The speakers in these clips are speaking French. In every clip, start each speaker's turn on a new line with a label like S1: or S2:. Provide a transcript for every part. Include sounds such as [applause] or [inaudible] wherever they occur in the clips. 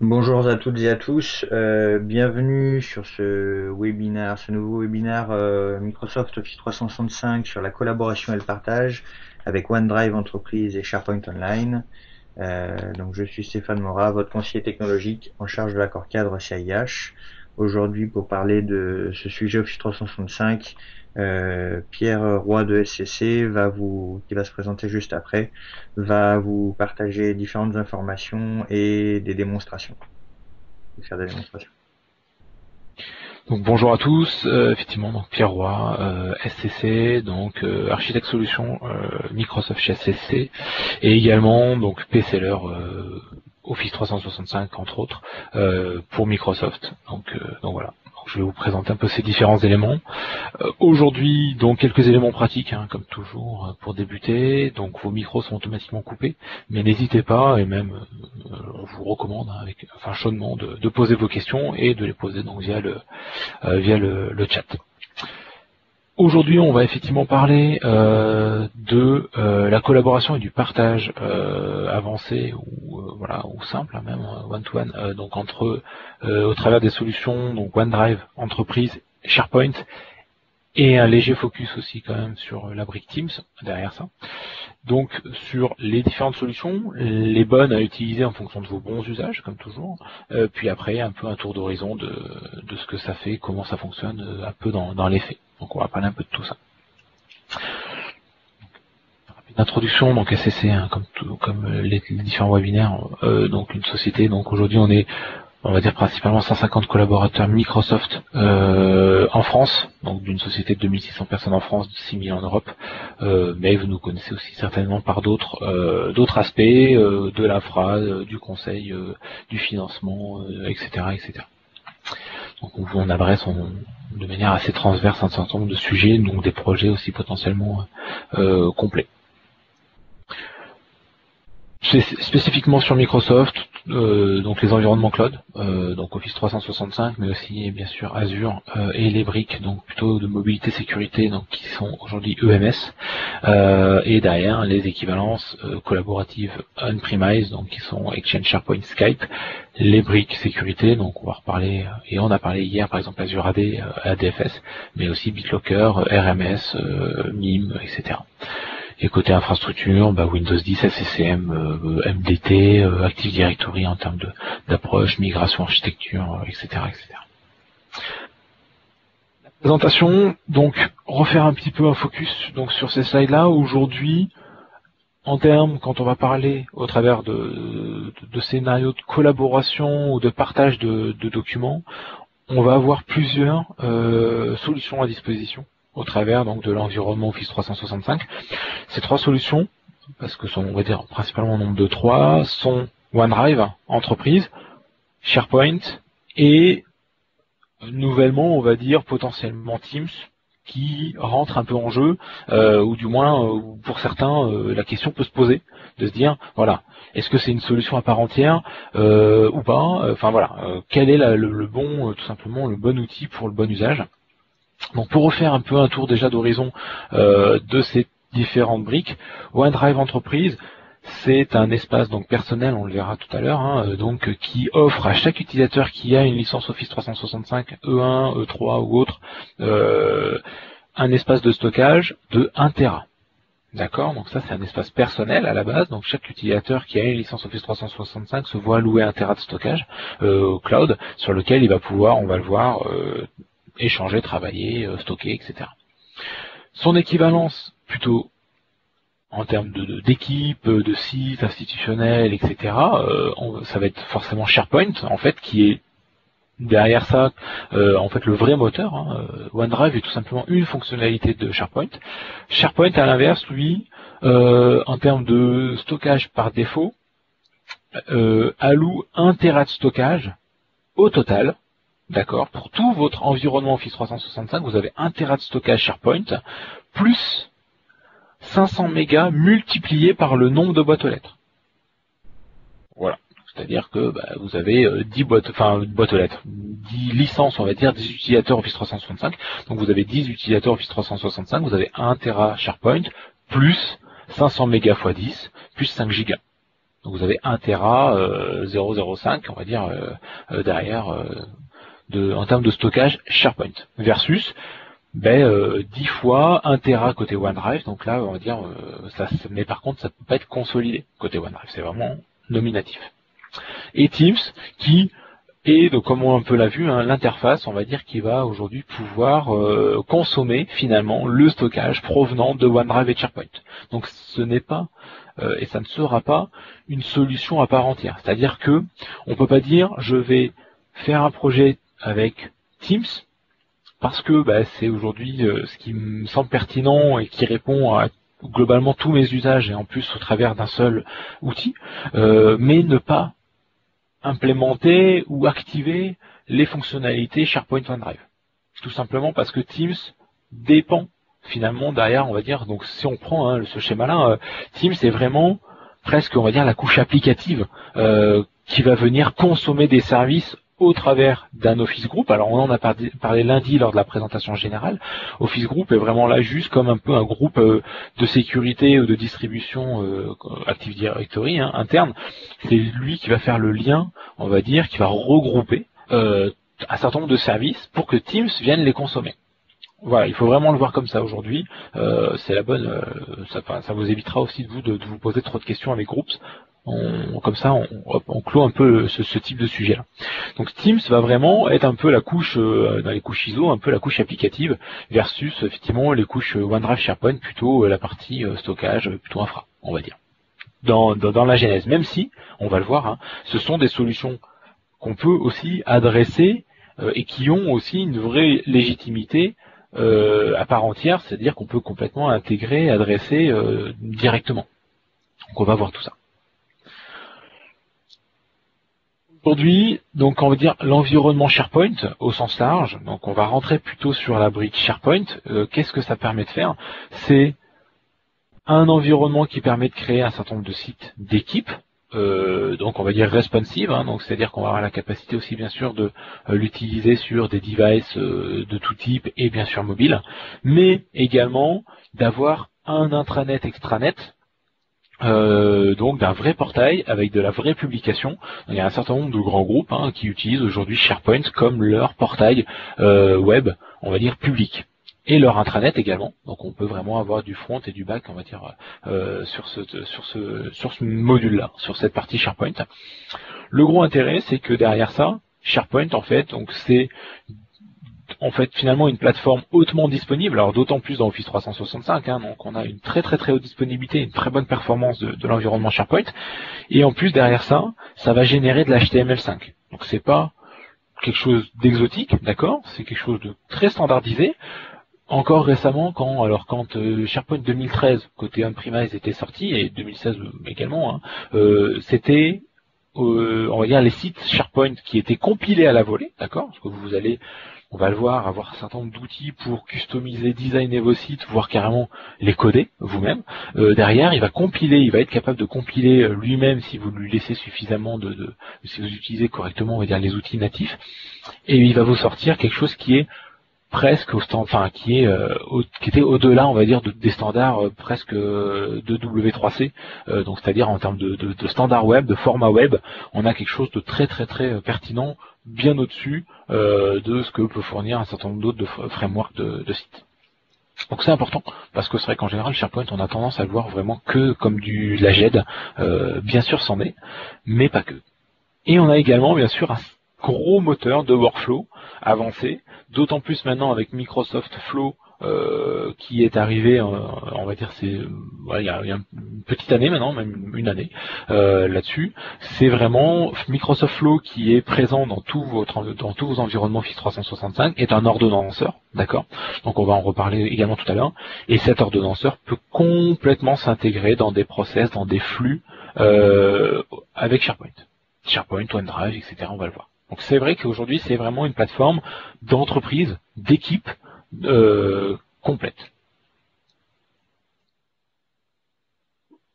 S1: Bonjour à toutes et à tous, euh, bienvenue sur ce webinaire, ce nouveau webinaire euh, Microsoft Office 365 sur la collaboration et le partage avec OneDrive Entreprise et SharePoint Online. Euh, donc je suis Stéphane Morat, votre conseiller technologique en charge de l'accord cadre CIH. Aujourd'hui pour parler de ce sujet Office 365, euh, Pierre Roy de SCC va vous, qui va se présenter juste après, va vous partager différentes informations et des démonstrations.
S2: Donc bonjour à tous, euh, effectivement donc Pierre Roy, euh, SCC, donc euh, architecte solution Microsoft chez SCC, et également donc PCLer Office 365 entre autres pour Microsoft. Donc, donc voilà je vais vous présenter un peu ces différents éléments. Euh, aujourd'hui, donc quelques éléments pratiques, hein, comme toujours, euh, pour débuter. Donc vos micros sont automatiquement coupés, mais n'hésitez pas, et même euh, on vous recommande, hein, avec, enfin chaudement, de, poser vos questions et de les poser donc via le via le chat. Aujourd'hui, on va effectivement parler euh, de euh, la collaboration et du partage euh, avancé ou voilà ou simple hein, même one to one donc entre au travers des solutions donc OneDrive entreprise SharePoint et un léger focus aussi quand même sur la brique Teams derrière ça. Donc sur les différentes solutions, les bonnes à utiliser en fonction de vos bons usages comme toujours, puis après un peu un tour d'horizon de, de, ce que ça fait, comment ça fonctionne un peu dans, dans les faits. Donc on va parler un peu de tout ça. Introduction, donc SCC, hein, comme, les, différents webinaires, euh, donc une société, donc aujourd'hui on est, on va dire principalement 150 collaborateurs Microsoft euh, en France, donc d'une société de 2600 personnes en France, 6000 en Europe, euh, mais vous nous connaissez aussi certainement par d'autres aspects, de l'infra, du conseil, du financement, etc., etc. Donc on, adresse de manière assez transverse un certain nombre de sujets, donc des projets aussi potentiellement euh, complets. Spécifiquement sur Microsoft, euh, donc les environnements cloud, euh, donc Office 365, mais aussi bien sûr Azure et les briques, donc plutôt de mobilité sécurité, donc qui sont aujourd'hui EMS, et derrière les équivalences collaboratives on-premise, donc qui sont Exchange, SharePoint, Skype, les briques sécurité, donc on va reparler, et on a parlé hier par exemple Azure AD, ADFS, mais aussi BitLocker, RMS, MIM, etc. Et côté infrastructure, bah, Windows 10, SCCM, euh, MDT, euh, Active Directory en termes d'approche, migration, architecture, etc., euh, etc. La présentation, donc refaire un petit peu un focus donc sur ces slides-là. Aujourd'hui, en termes, quand on va parler au travers de, scénarios de collaboration ou de partage de, documents, on va avoir plusieurs solutions à disposition au travers donc de l'environnement Office 365. Ces trois solutions, parce que sont, on va dire principalement au nombre de trois, sont OneDrive, entreprise, SharePoint et nouvellement, on va dire potentiellement Teams, qui rentre un peu en jeu, euh, ou du moins euh, pour certains euh, la question peut se poser, de se dire voilà, est-ce que c'est une solution à part entière ou pas Enfin voilà, quel est le, bon, tout simplement le bon outil pour le bon usage donc pour refaire un peu un tour déjà d'horizon euh, de ces différentes briques, OneDrive Entreprise, c'est un espace donc personnel, on le verra tout à l'heure, hein, euh, donc qui offre à chaque utilisateur qui a une licence Office 365 E1, E3 ou autre euh, un espace de stockage de 1 Tera. D'accord? Donc ça c'est un espace personnel à la base. Donc chaque utilisateur qui a une licence Office 365 se voit louer un Tera de stockage au cloud sur lequel il va pouvoir, on va le voir, échanger, travailler, euh, stocker, etc. Son équivalence, plutôt en termes d'équipe, de, de, site institutionnel, etc., euh, ça va être forcément SharePoint, en fait, qui est derrière ça, euh, en fait, le vrai moteur. Hein, OneDrive est tout simplement une fonctionnalité de SharePoint. SharePoint, à l'inverse, lui, en termes de stockage par défaut, alloue 1 Tera de stockage au total, D'accord Pour tout votre environnement Office 365, vous avez 1 Tera de stockage SharePoint, plus 500 mégas multiplié par le nombre de boîtes aux lettres. Voilà. C'est-à-dire que bah, vous avez 10 euh, boîtes, boîtes aux lettres, 10 licences, on va dire, des utilisateurs Office 365. Donc vous avez 10 utilisateurs Office 365, vous avez 1 Tera SharePoint, plus 500 mégas x 10, plus 5 gigas. Donc vous avez 1 Tera 0,05, on va dire, derrière de, en termes de stockage SharePoint, versus ben, 10 fois 1 Tera côté OneDrive, donc là on va dire, ça, mais par contre ça peut pas être consolidé côté OneDrive, c'est vraiment nominatif. Et Teams qui et donc, comme on un peu l'a vu, hein, l'interface, on va dire, qui va aujourd'hui pouvoir euh, consommer finalement le stockage provenant de OneDrive et SharePoint. Donc, ce n'est pas euh, et ça ne sera pas une solution à part entière. C'est-à-dire que on peut pas dire je vais faire un projet avec Teams parce que bah, c'est aujourd'hui euh, ce qui me semble pertinent et qui répond à globalement tous mes usages et en plus au travers d'un seul outil, mais ne pas implémenter ou activer les fonctionnalités SharePoint OneDrive. Tout simplement parce que Teams dépend finalement derrière, on va dire, donc si on prend hein, ce schéma-là, euh, Teams est vraiment presque, on va dire, la couche applicative euh, qui va venir consommer des services au travers d'un Office Group. Alors on en a parlé lundi lors de la présentation générale. Office Group est vraiment là juste comme un peu un groupe euh, de sécurité ou de distribution euh, Active Directory hein, interne. C'est lui qui va faire le lien, on va dire, qui va regrouper euh, un certain nombre de services pour que Teams vienne les consommer. Voilà, il faut vraiment le voir comme ça aujourd'hui. c'est la bonne. ça, ça, vous évitera aussi de vous de, vous poser trop de questions avec Groups comme ça, on, clôt un peu ce, type de sujet-là. Donc Teams va vraiment être un peu la couche, euh, dans les couches ISO, un peu la couche applicative, versus effectivement les couches OneDrive SharePoint, plutôt euh, la partie euh, stockage, plutôt infra, on va dire. Dans, la genèse, même si, on va le voir, hein, ce sont des solutions qu'on peut aussi adresser et qui ont aussi une vraie légitimité à part entière, c'est-à-dire qu'on peut complètement intégrer, adresser directement. Donc on va voir tout ça. Aujourd'hui, donc on va dire l'environnement SharePoint au sens large. Donc on va rentrer plutôt sur la brique SharePoint. Euh, qu'est-ce que ça permet de faire? C'est un environnement qui permet de créer un certain nombre de sites d'équipe. Euh, donc on va dire responsive, hein. donc c'est-à-dire qu'on va avoir la capacité aussi bien sûr de euh, l'utiliser sur des devices de tout type et bien sûr mobile, mais également d'avoir un intranet extranet euh, donc d'un vrai portail avec de la vraie publication. Il y a un certain nombre de grands groupes hein, qui utilisent aujourd'hui SharePoint comme leur portail euh, web, on va dire public. Et leur intranet également. Donc on peut vraiment avoir du front et du back, on va dire, euh, sur ce sur ce sur ce module-là, sur cette partie SharePoint. Le gros intérêt, c'est que derrière ça, SharePoint en fait, donc c'est en fait finalement une plateforme hautement disponible, alors d'autant plus dans Office 365, hein, donc on a une très très très haute disponibilité, une très bonne performance de, l'environnement SharePoint, et en plus derrière ça, ça va générer de l'HTML5. Donc c'est pas quelque chose d'exotique, d'accord, c'est quelque chose de très standardisé. Encore récemment, quand alors quand euh, SharePoint 2013 côté on-premise était sorti et 2016 également, hein, euh, c'était euh, on va dire les sites SharePoint qui étaient compilés à la volée, d'accord, parce que vous allez on va le voir, avoir un certain nombre d'outils pour customiser, designer vos sites, voire carrément les coder vous-même. Euh, derrière, il va compiler, il va être capable de compiler euh, lui-même si vous lui laissez suffisamment de, si vous utilisez correctement, on va dire les outils natifs, et il va vous sortir quelque chose qui est presque au stand, enfin qui est euh, qui était au-delà, on va dire, des standards presque de W3C, donc c'est-à-dire en termes de, de, de standard web, de format web, on a quelque chose de très très très pertinent bien au-dessus euh, de ce que peut fournir un certain nombre d'autres frameworks de, sites. Donc c'est important parce que c'est vrai qu'en général SharePoint on a tendance à le voir vraiment que comme du la GED, euh, bien sûr c'en est, mais pas que. Et on a également bien sûr un gros moteur de workflow avancé, d'autant plus maintenant avec Microsoft Flow euh, qui est arrivé, on va dire, c'est il, y a, une petite année maintenant, même une année euh, là-dessus. C'est vraiment Microsoft Flow qui est présent dans, tout votre, dans tous vos environnements Office 365 est un ordonnanceur, d'accord? Donc on va en reparler également tout à l'heure. Et cet ordonnanceur peut complètement s'intégrer dans des process, dans des flux euh, avec SharePoint, SharePoint, OneDrive, etc. On va le voir. Donc c'est vrai qu'aujourd'hui c'est vraiment une plateforme d'entreprise, d'équipe euh, complète.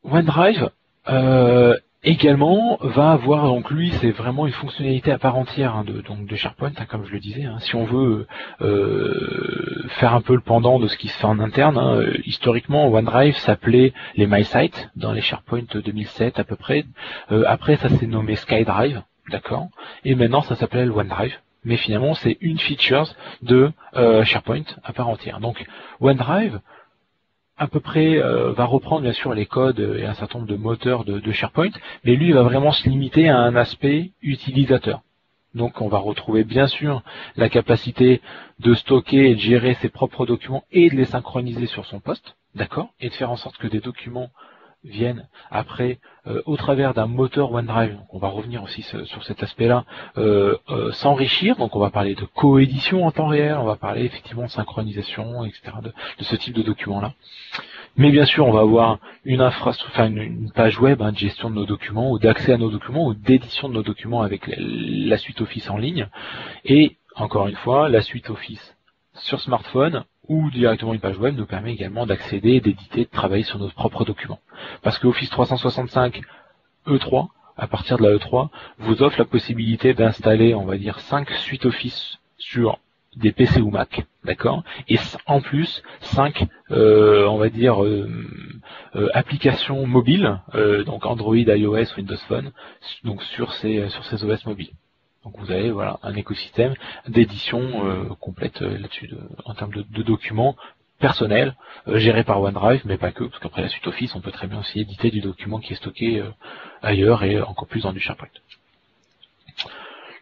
S2: OneDrive euh, également va avoir donc lui c'est vraiment une fonctionnalité à part entière hein, de, donc de SharePoint hein, comme je le disais hein. si on veut euh, faire un peu le pendant de ce qui se fait en interne hein, euh, historiquement OneDrive s'appelait les MySites dans les SharePoint 2007 à peu près euh, après ça s'est nommé SkyDrive d'accord. Et maintenant ça s'appelle OneDrive. Mais finalement c'est une feature de SharePoint à part entière. Donc OneDrive à peu près euh, va reprendre bien sûr les codes et un certain nombre de moteurs de, SharePoint, mais lui va vraiment se limiter à un aspect utilisateur. Donc on va retrouver bien sûr la capacité de stocker et de gérer ses propres documents et de les synchroniser sur son poste, d'accord, et de faire en sorte que des documents viennent après euh, au travers d'un moteur OneDrive. Donc on va revenir aussi sur cet aspect-là, euh, euh, s'enrichir. Donc on va parler de coédition en temps réel, on va parler effectivement de synchronisation, etc. de, ce type de documents-là. Mais bien sûr, on va avoir une infrastructure, enfin une, page web hein, de gestion de nos documents ou d'accès à nos documents ou d'édition de nos documents avec la suite Office en ligne. Et encore une fois, la suite Office sur smartphone ou directement une page web nous permet également d'accéder, d'éditer, de travailler sur nos propres documents. Parce que Office 365 E3, à partir de la E3, vous offre la possibilité d'installer, on va dire, 5 suites Office sur des PC ou Mac, d'accord? Et en plus, 5, euh, on va dire, euh, euh, applications mobiles, donc Android, iOS, Windows Phone, donc sur ces, sur ces OS mobiles. Donc vous avez voilà un écosystème d'édition euh, complète euh, là-dessus en termes de, documents personnels euh, gérés par OneDrive, mais pas que, parce qu'après la suite Office, on peut très bien aussi éditer du document qui est stocké ailleurs et encore plus dans du SharePoint.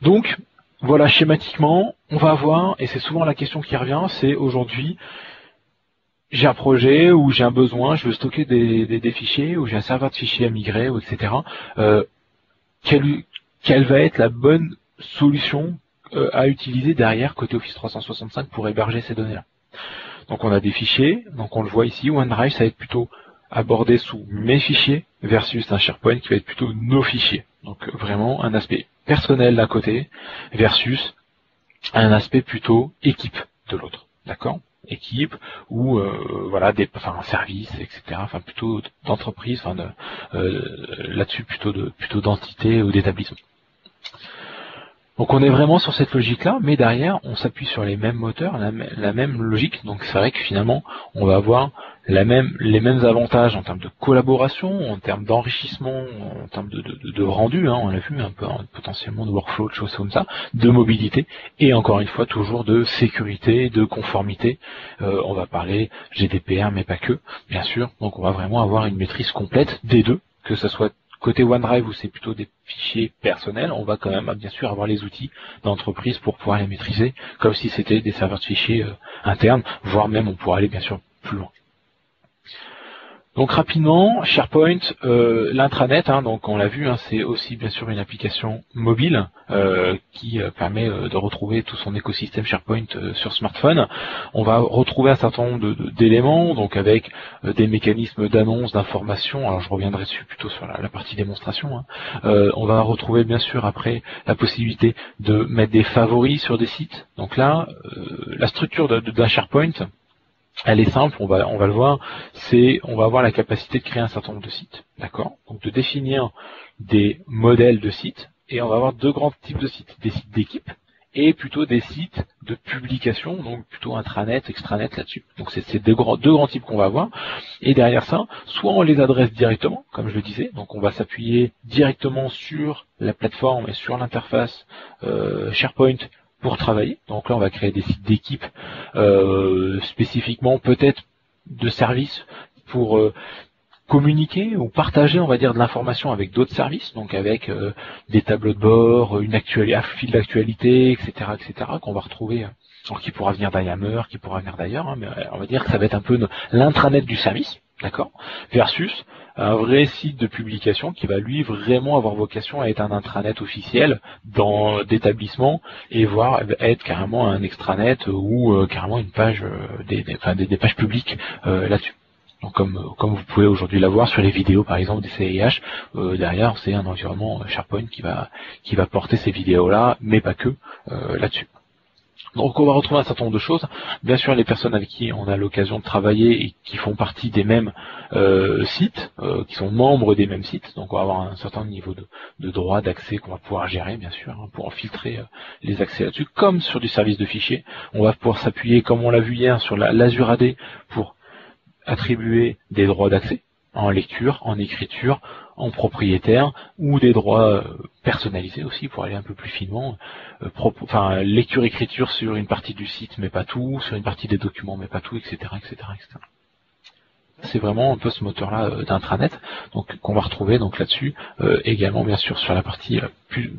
S2: Donc voilà, schématiquement, on va avoir, et c'est souvent la question qui revient, c'est aujourd'hui, j'ai un projet ou j'ai un besoin, je veux stocker des, fichiers, ou j'ai un serveur de fichiers à migrer, ou etc. quelle va être la bonne solution euh, à utiliser derrière côté Office 365 pour héberger ces données-là. Donc on a des fichiers, donc on le voit ici, OneDrive ça va être plutôt abordé sous mes fichiers versus un SharePoint qui va être plutôt nos fichiers. Donc vraiment un aspect personnel d'un côté versus un aspect plutôt équipe de l'autre. D'accord? Équipe ou euh, voilà des enfin un service etc enfin plutôt d'entreprise enfin euh, là-dessus plutôt de plutôt d'entité ou d'établissement donc on est vraiment sur cette logique-là, mais derrière, on s'appuie sur les mêmes moteurs, la, même logique. Donc c'est vrai que finalement, on va avoir les mêmes avantages en termes de collaboration, en termes d'enrichissement, en termes de, rendu, hein, on l'a vu un peu hein, potentiellement de workflow, de choses comme ça, de mobilité, et encore une fois toujours de sécurité, de conformité. Euh, on va parler GDPR, mais pas que, bien sûr. Donc on va vraiment avoir une maîtrise complète des deux, que ce soit Côté OneDrive où c'est plutôt des fichiers personnels, on va quand même bien sûr avoir les outils d'entreprise pour pouvoir les maîtriser, comme si c'était des serveurs de fichiers euh, internes, voire même on pourrait aller bien sûr plus loin. Donc rapidement, SharePoint, euh, l'intranet, hein, donc on l'a vu, hein, c'est aussi bien sûr une application mobile euh, qui euh, permet de retrouver tout son écosystème SharePoint sur smartphone. On va retrouver un certain nombre d'éléments, donc avec des mécanismes d'annonce, d'information. Alors je reviendrai dessus plutôt sur la, partie démonstration. Hein. on va retrouver bien sûr après la possibilité de mettre des favoris sur des sites. Donc là, la structure d'un SharePoint elle est simple, on va, le voir, c'est on va avoir la capacité de créer un certain nombre de sites, d'accord? Donc de définir des modèles de sites, et on va avoir deux grands types de sites, des sites d'équipe et plutôt des sites de publication, donc plutôt intranet, extranet là-dessus. Donc c'est deux grands, deux grands types qu'on va avoir. Et derrière ça, soit on les adresse directement, comme je le disais, donc on va s'appuyer directement sur la plateforme et sur l'interface euh, SharePoint pour travailler. Donc là, on va créer des sites d'équipe euh, spécifiquement, peut-être de services pour euh, communiquer ou partager, on va dire, de l'information avec d'autres services, donc avec euh, des tableaux de bord, une actualité, un fil d'actualité, etc., etc., qu'on va retrouver. qui pourra venir d'Yammer, qui pourra venir d'ailleurs, mais on va dire que ça va être un peu l'intranet du service, d'accord, versus un vrai site de publication qui va lui vraiment avoir vocation à être un intranet officiel dans d'établissement et voir être carrément un extranet ou euh, carrément une page euh, des, des, pages publiques euh, là-dessus. Donc comme, comme vous pouvez aujourd'hui l'avoir sur les vidéos par exemple des CIH, derrière c'est un environnement SharePoint qui va qui va porter ces vidéos là, mais pas que là-dessus. Donc on va retrouver un certain nombre de choses. Bien sûr, les personnes avec qui on a l'occasion de travailler et qui font partie des mêmes euh, sites, euh, qui sont membres des mêmes sites. Donc on va avoir un certain niveau de, droits d'accès qu'on va pouvoir gérer, bien sûr, hein, pour filtrer euh, les accès là-dessus. Comme sur du service de fichiers, on va pouvoir s'appuyer, comme on l'a vu hier, sur l'Azure AD pour attribuer des droits d'accès en lecture, en écriture, en propriétaire ou des droits euh, personnalisés aussi pour aller un peu plus finement. Euh, enfin, lecture écriture sur une partie du site mais pas tout, sur une partie des documents mais pas tout, etc. etc., etc. C'est vraiment un peu ce moteur-là euh, d'intranet, donc qu'on va retrouver donc là-dessus également bien sûr sur la partie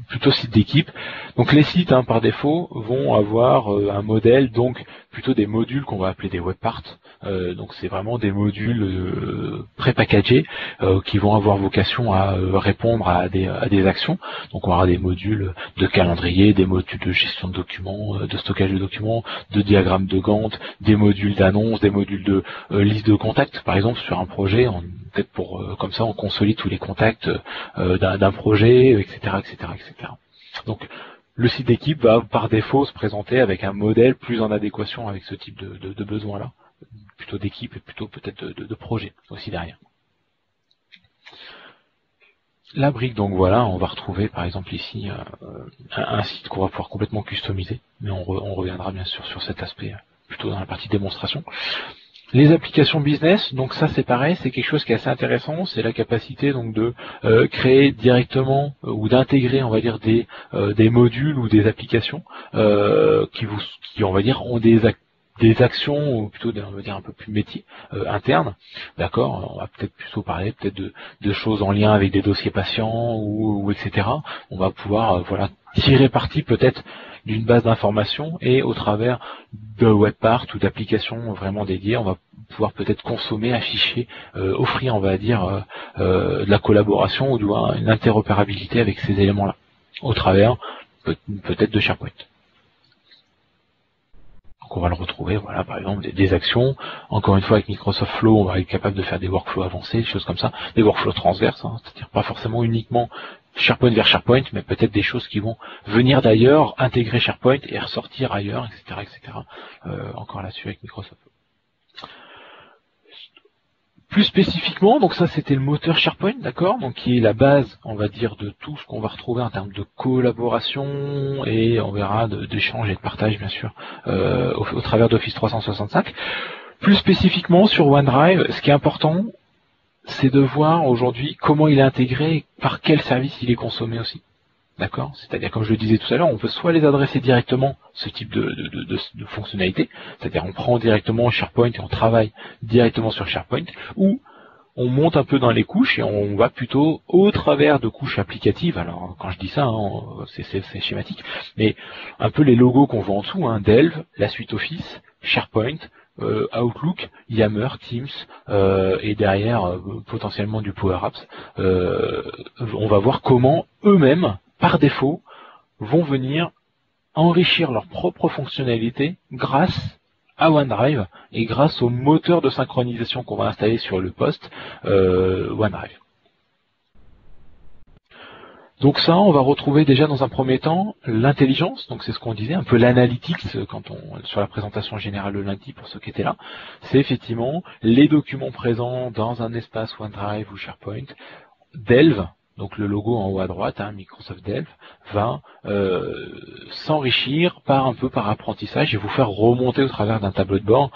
S2: plutôt site d'équipe. Donc les sites hein, par défaut vont avoir un modèle donc plutôt des modules qu'on va appeler des web parts. Euh, donc c'est vraiment des modules euh, pré-packagés euh, qui vont avoir vocation à répondre à des, actions. Donc on aura des modules de calendrier, des modules de gestion de documents, de stockage de documents, de diagrammes de Gantt, des modules d'annonce, des modules de liste de contacts. Par exemple sur un projet, peut-être pour comme ça on consolide tous les contacts d'un projet, etc., etc., Donc le site d'équipe va par défaut se présenter avec un modèle plus en adéquation avec ce type de, de, besoin-là, plutôt d'équipe et plutôt peut-être de, projet aussi derrière. La brique, donc voilà, on va retrouver par exemple ici euh, un, site qu'on va pouvoir complètement customiser, mais on, on, reviendra bien sûr sur cet aspect euh, plutôt dans la partie démonstration. Les applications business, donc ça c'est pareil, c'est quelque chose qui est assez intéressant, c'est la capacité donc de euh, créer directement euh, ou d'intégrer on va dire des, euh, des modules ou des applications qui vous qui on va dire ont des des actions ou plutôt on va dire un peu plus métier interne, d'accord on va peut-être plutôt parler peut-être de, de, choses en lien avec des dossiers patients ou, etc on va pouvoir voilà tirer parti peut-être d'une base d'information et au travers de webpart ou d'applications vraiment dédiées, on va pouvoir peut-être consommer, afficher, euh, offrir, on va dire, euh, euh, de la collaboration ou moins une interopérabilité avec ces éléments-là, au travers peut-être de SharePoint. Donc on va le retrouver, voilà, par exemple, des, actions. Encore une fois, avec Microsoft Flow, on va être capable de faire des workflows avancés, des choses comme ça, des workflows transverses, hein, c'est-à-dire pas forcément uniquement SharePoint vers SharePoint, mais peut-être des choses qui vont venir d'ailleurs, intégrer SharePoint et ressortir ailleurs, etc. etc. Euh, encore là-dessus avec Microsoft. Plus spécifiquement, donc ça c'était le moteur SharePoint, d'accord, donc qui est la base, on va dire, de tout ce qu'on va retrouver en termes de collaboration et on verra d'échange et de partage, bien sûr, euh, au, au travers d'Office 365. Plus spécifiquement sur OneDrive, ce qui est important, c'est de voir aujourd'hui comment il est intégré et par quel service il est consommé aussi. D'accord C'est-à-dire, comme je le disais tout à l'heure, on peut soit les adresser directement, ce type de, de, fonctionnalité, c'est-à-dire on prend directement SharePoint et on travaille directement sur SharePoint, ou on monte un peu dans les couches et on va plutôt au travers de couches applicatives. Alors quand je dis ça, hein, c'est schématique, mais un peu les logos qu'on voit en dessous, hein, Delve, la suite Office, SharePoint, euh, Outlook, Yammer, Teams euh, et derrière euh, potentiellement du Power Apps. on va voir comment eux-mêmes, par défaut, vont venir enrichir leur propre fonctionnalité grâce à OneDrive et grâce au moteur de synchronisation qu'on va installer sur le poste OneDrive. Donc ça, on va retrouver déjà dans un premier temps l'intelligence, donc c'est ce qu'on disait, un peu l'analytics euh, quand on sur la présentation générale le lundi pour ceux qui étaient là. C'est effectivement les documents présents dans un espace OneDrive ou SharePoint. Delve, donc le logo en haut à droite, hein, Microsoft Delve, va euh, s'enrichir par un peu par apprentissage et vous faire remonter au travers d'un tableau de bord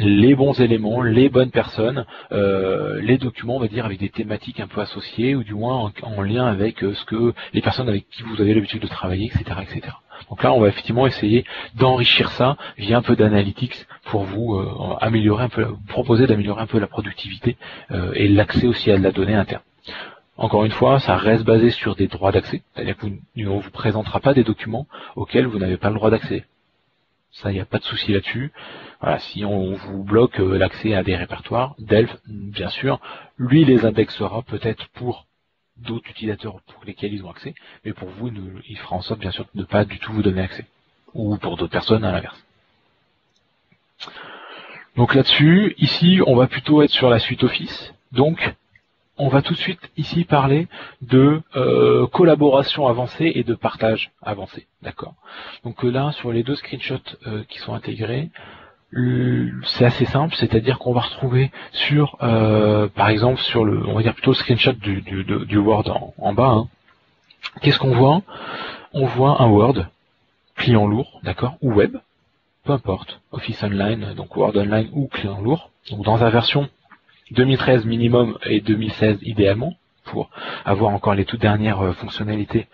S2: les bons éléments, les bonnes personnes, euh, les documents, on va dire, avec des thématiques un peu associées, ou du moins en, lien avec euh, ce que les personnes avec qui vous avez l'habitude de travailler, etc., etc. Donc là, on va effectivement essayer d'enrichir ça via un peu d'analytics pour vous euh, améliorer un peu, proposer d'améliorer un peu la productivité et l'accès aussi à de la donnée interne. Encore une fois, ça reste basé sur des droits d'accès, c'est-à-dire qu'on ne vous présentera pas des documents auxquels vous n'avez pas le droit d'accès. Ça, il n'y a pas de souci là-dessus. Voilà, si on vous bloque euh, l'accès à des répertoires, Delph, bien sûr, lui les indexera peut-être pour d'autres utilisateurs pour lesquels ils ont accès, mais pour vous, il fera en sorte bien sûr de ne pas du tout vous donner accès. Ou pour d'autres personnes à l'inverse. Donc là-dessus, ici, on va plutôt être sur la suite Office. Donc, on va tout de suite ici parler de euh, collaboration avancée et de partage avancé. D'accord. Donc euh, là, sur les deux screenshots euh, qui sont intégrés, c'est assez simple, c'est-à-dire qu'on va retrouver sur, par exemple, sur le, on va dire plutôt le screenshot du, Word en, bas. Hein. Qu'est-ce qu'on voit? On voit un Word client lourd, d'accord, ou web, peu importe, Office Online, donc Word Online ou client lourd. Donc dans la version 2013 minimum et 2016 idéalement, pour avoir encore les toutes dernières euh, fonctionnalités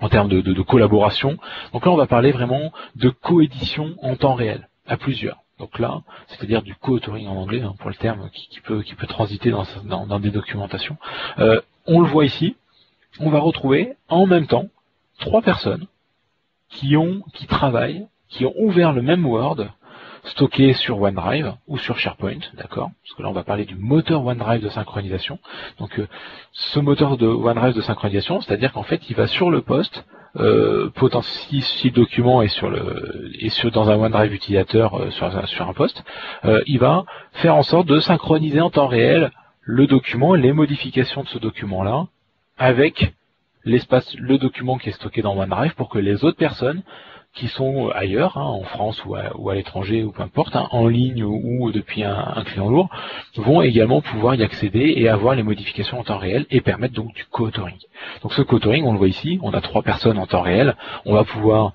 S2: en termes de, collaboration. Donc là, on va parler vraiment de coédition en temps réel, à plusieurs. Donc là, c'est-à-dire du co-authoring en anglais, hein, pour le terme qui, peut, qui peut transiter dans, dans, des documentations. Euh, on le voit ici, on va retrouver en même temps trois personnes qui ont, qui travaillent, qui ont ouvert le même Word stocké sur OneDrive ou sur SharePoint, d'accord? Parce que là on va parler du moteur OneDrive de synchronisation. Donc euh, ce moteur de OneDrive de synchronisation, c'est-à-dire qu'en fait il va sur le poste euh, si, si, le document est sur le est sur dans un OneDrive utilisateur euh, sur, sur, un poste, euh, il va faire en sorte de synchroniser en temps réel le document, les modifications de ce document-là avec l'espace, le document qui est stocké dans OneDrive pour que les autres personnes qui sont ailleurs, hein, en France ou à, l'étranger ou peu importe, hein, en ligne ou, depuis un, client lourd, vont également pouvoir y accéder et avoir les modifications en temps réel et permettre donc du co-authoring. Donc ce co-authoring, on le voit ici, on a trois personnes en temps réel, on va pouvoir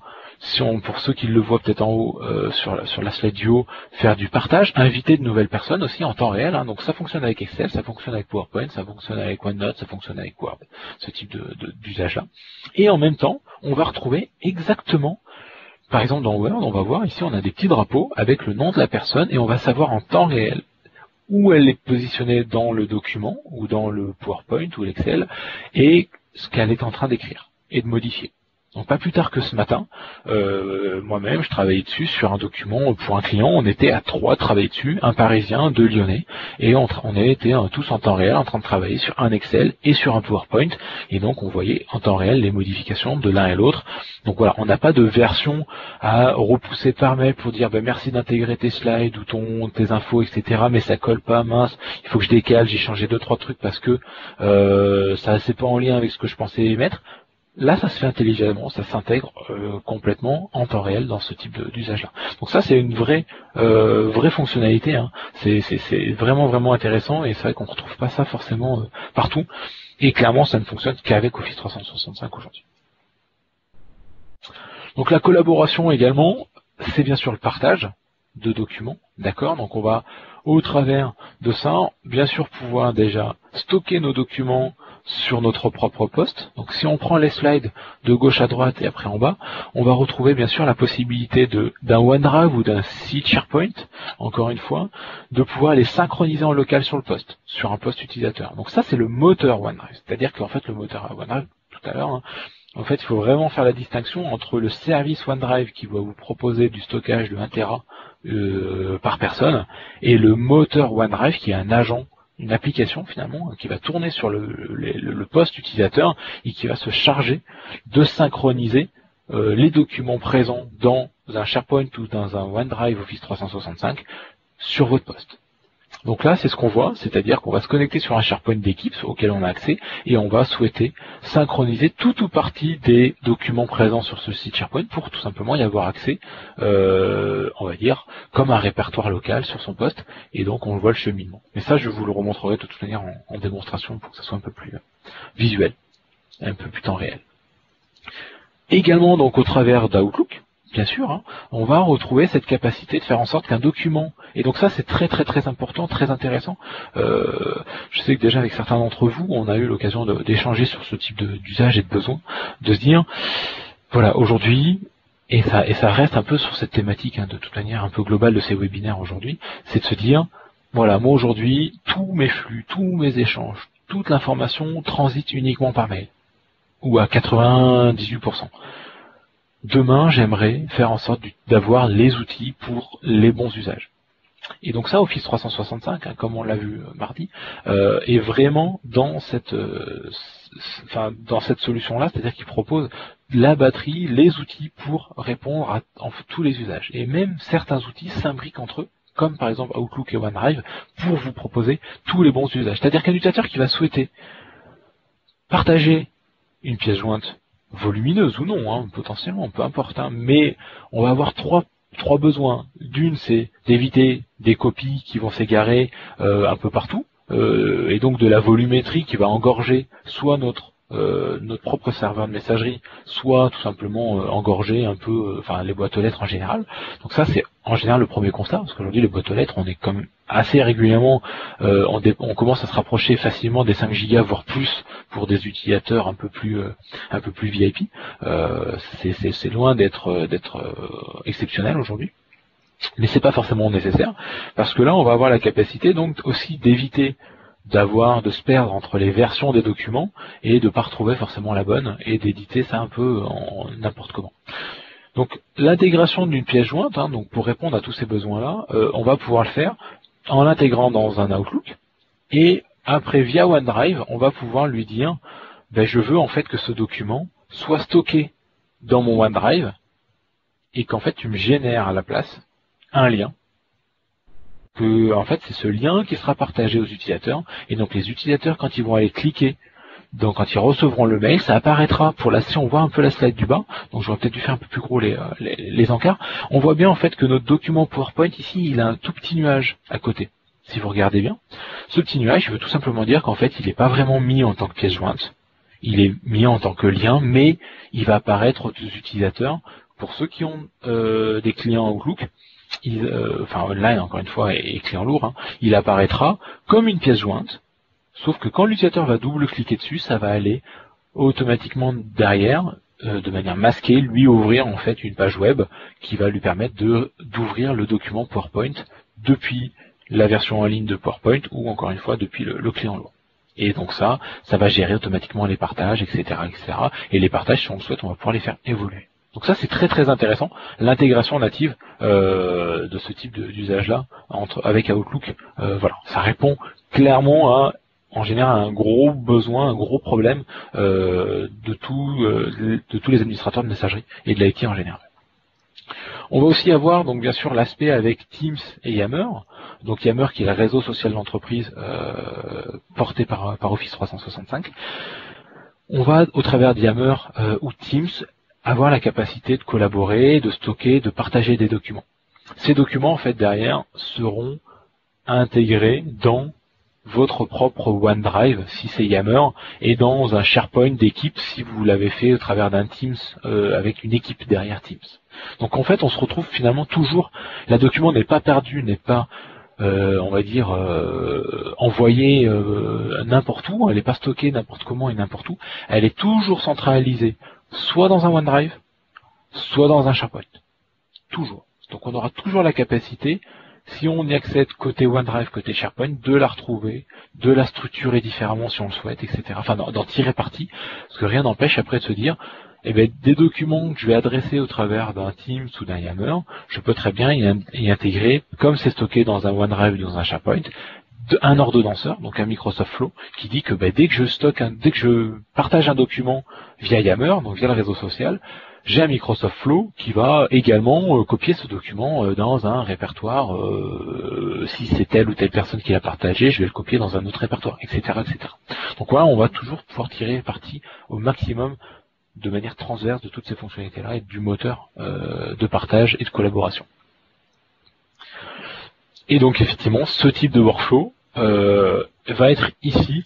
S2: pour ceux qui le voient peut-être en haut euh, sur, sur la slide du haut, faire du partage, inviter de nouvelles personnes aussi en temps réel. Hein. donc ça fonctionne avec Excel, ça fonctionne avec PowerPoint, ça fonctionne avec OneNote, ça fonctionne avec Word, ce type d'usage-là. Et en même temps, on va retrouver exactement par exemple, dans Word, on va voir ici, on a des petits drapeaux avec le nom de la personne et on va savoir en temps réel où elle est positionnée dans le document ou dans le PowerPoint ou l'Excel et ce qu'elle est en train d'écrire et de modifier. Donc pas plus tard que ce matin, euh, moi-même, je travaillais dessus sur un document pour un client. On était à trois travailler dessus, un Parisien, deux Lyonnais, et on, était hein, tous en temps réel en train de travailler sur un Excel et sur un PowerPoint. Et donc on voyait en temps réel les modifications de l'un et l'autre. Donc voilà, on n'a pas de version à repousser par mail pour dire ben, merci d'intégrer tes slides ou ton tes infos, etc. Mais ça colle pas, mince. Il faut que je décale. J'ai changé deux trois trucs parce que euh, ça c'est pas en lien avec ce que je pensais mettre. Là, ça se fait intelligemment, ça s'intègre euh, complètement en temps réel dans ce type d'usage-là. Donc ça, c'est une vraie euh, vraie fonctionnalité. Hein. C'est vraiment vraiment intéressant et c'est vrai qu'on ne retrouve pas ça forcément euh, partout. Et clairement, ça ne fonctionne qu'avec Office 365 aujourd'hui. Donc la collaboration également, c'est bien sûr le partage de documents, d'accord? Donc on va au travers de ça, bien sûr pouvoir déjà stocker nos documents sur notre propre poste. Donc si on prend les slides de gauche à droite et après en bas, on va retrouver bien sûr la possibilité d'un OneDrive ou d'un site SharePoint, encore une fois, de pouvoir les synchroniser en local sur le poste, sur un poste utilisateur. Donc ça c'est le moteur OneDrive, c'est-à-dire qu'en fait le moteur OneDrive, tout à l'heure, hein, en fait, il faut vraiment faire la distinction entre le service OneDrive qui va vous proposer du stockage de 1 Tera euh, par personne et le moteur OneDrive qui est un agent une application finalement qui va tourner sur le, poste utilisateur et qui va se charger de synchroniser euh, les documents présents dans un SharePoint ou dans un OneDrive Office 365 sur votre poste. Donc là, c'est ce qu'on voit, c'est-à-dire qu'on va se connecter sur un SharePoint d'équipe auquel on a accès et on va souhaiter synchroniser tout ou partie des documents présents sur ce site SharePoint pour tout simplement y avoir accès, euh, on va dire, comme un répertoire local sur son poste et donc on voit le cheminement. Mais ça, je vous le remontrerai de toute manière en, démonstration pour que ça soit un peu plus euh, visuel, un peu plus temps réel. Également donc au travers d'Outlook, bien sûr, hein, on va retrouver cette capacité de faire en sorte qu'un document, et donc ça c'est très très très important, très intéressant. Euh, je sais que déjà avec certains d'entre vous, on a eu l'occasion d'échanger sur ce type d'usage et de besoin, de se dire, voilà, aujourd'hui, et ça, reste un peu sur cette thématique hein, de toute manière un peu globale de ces webinaires aujourd'hui, c'est de se dire, voilà, moi aujourd'hui, tous mes flux, tous mes échanges, toute l'information transite uniquement par mail, ou à 98%. Demain, j'aimerais faire en sorte d'avoir les outils pour les bons usages. Et donc ça, Office 365, hein, comme on l'a vu euh, mardi, euh, est vraiment dans cette, euh, dans cette solution-là, c'est-à-dire qu'il propose la batterie, les outils pour répondre à tous les usages. Et même certains outils s'imbriquent entre eux comme par exemple Outlook et OneDrive, pour vous proposer tous les bons usages. C'est-à-dire qu'un utilisateur qui va souhaiter partager une pièce jointe volumineuse ou non, hein, potentiellement, peu importe, hein, mais on va avoir trois trois besoins. D'une, c'est d'éviter des copies qui vont s'égarer euh, un peu partout, euh, et donc de la volumétrie qui va engorger soit notre euh, notre propre serveur de messagerie, soit tout simplement euh, engorger un peu, euh, enfin les boîtes aux lettres en général. Donc ça c'est en général le premier constat, parce qu'aujourd'hui les boîtes aux lettres, on est comme assez régulièrement, on, on, commence à se rapprocher facilement des 5 gigas voire plus pour des utilisateurs un peu plus un peu plus VIP. c'est loin d'être d'être exceptionnel aujourd'hui mais c'est pas forcément nécessaire parce que là on va avoir la capacité donc aussi d'éviter d'avoir de se perdre entre les versions des documents et de pas retrouver forcément la bonne et d'éditer ça un peu n'importe comment. Donc l'intégration d'une pièce jointe, hein, donc pour répondre à tous ces besoins-là, euh, on va pouvoir le faire en l'intégrant dans un Outlook et après via OneDrive, on va pouvoir lui dire ben, je veux en fait que ce document soit stocké dans mon OneDrive et qu'en fait tu me génères à la place un lien que en fait c'est ce lien qui sera partagé aux utilisateurs. Et donc les utilisateurs quand ils vont aller cliquer donc quand ils recevront le mail, ça apparaîtra. Pour la si on voit un peu la slide du bas, donc j'aurais peut-être dû faire un peu plus gros les, euh, les, encarts, on voit bien en fait que notre document PowerPoint ici, il a un tout petit nuage à côté. Si vous regardez bien, ce petit nuage veut tout simplement dire qu'en fait il n'est pas vraiment mis en tant que pièce jointe, il est mis en tant que lien, mais il va apparaître aux utilisateurs pour ceux qui ont euh, des clients Outlook euh, enfin online encore une fois et, client lourd, hein, il apparaîtra comme une pièce jointe, sauf que quand l'utilisateur va double-cliquer dessus, ça va aller automatiquement derrière, euh, de manière masquée, lui ouvrir en fait une page web qui va lui permettre de d'ouvrir le document PowerPoint depuis la version en ligne de PowerPoint ou encore une fois depuis le, client lourd. Et donc ça, ça va gérer automatiquement les partages, etc., etc. Et les partages, si on le souhaite, on va pouvoir les faire évoluer. Donc ça c'est très très intéressant, l'intégration native euh, de ce type d'usage-là avec Outlook. Euh, voilà, ça répond clairement à en général un gros besoin, un gros problème euh, de, tout, de tous les administrateurs de messagerie et de l'IT en général. On va aussi avoir donc bien sûr l'aspect avec Teams et Yammer. Donc Yammer qui est le réseau social d'entreprise porté par, par Office 365. On va au travers de Yammer ou Teams avoir la capacité de collaborer, de stocker, de partager des documents. Ces documents, en fait, derrière, seront intégrés dans votre propre OneDrive si c'est Yammer et dans un SharePoint d'équipe si vous l'avez fait au travers d'un Teams euh, avec une équipe derrière Teams. Donc en fait on se retrouve finalement toujours, la document n'est pas perdu, n'est pas euh, on va dire euh, envoyée n'importe où, elle n'est pas stockée n'importe comment et n'importe où, elle est toujours centralisée soit dans un OneDrive, soit dans un SharePoint. Toujours. Donc on aura toujours la capacité, si on y accède côté OneDrive, côté SharePoint, de la retrouver, de la structurer différemment si on le souhaite, etc. Enfin d'en tirer parti, parce que rien n'empêche après de se dire, eh bien, des documents que je vais adresser au travers d'un Teams ou d'un Yammer, je peux très bien y, intégrer, comme c'est stocké dans un OneDrive ou dans un SharePoint, un ordonnanceur, donc un Microsoft Flow, qui dit que bah, dès que je stocke, dès que je partage un document via Yammer, donc via le réseau social, j'ai un Microsoft Flow qui va également euh, copier ce document euh, dans un répertoire. Euh, si c'est telle ou telle personne qui l'a partagé, je vais le copier dans un autre répertoire, etc., etc. Donc voilà, on va toujours pouvoir tirer parti au maximum de manière transverse de toutes ces fonctionnalités-là et du moteur de partage et de collaboration. Et donc effectivement, ce type de workflow va être ici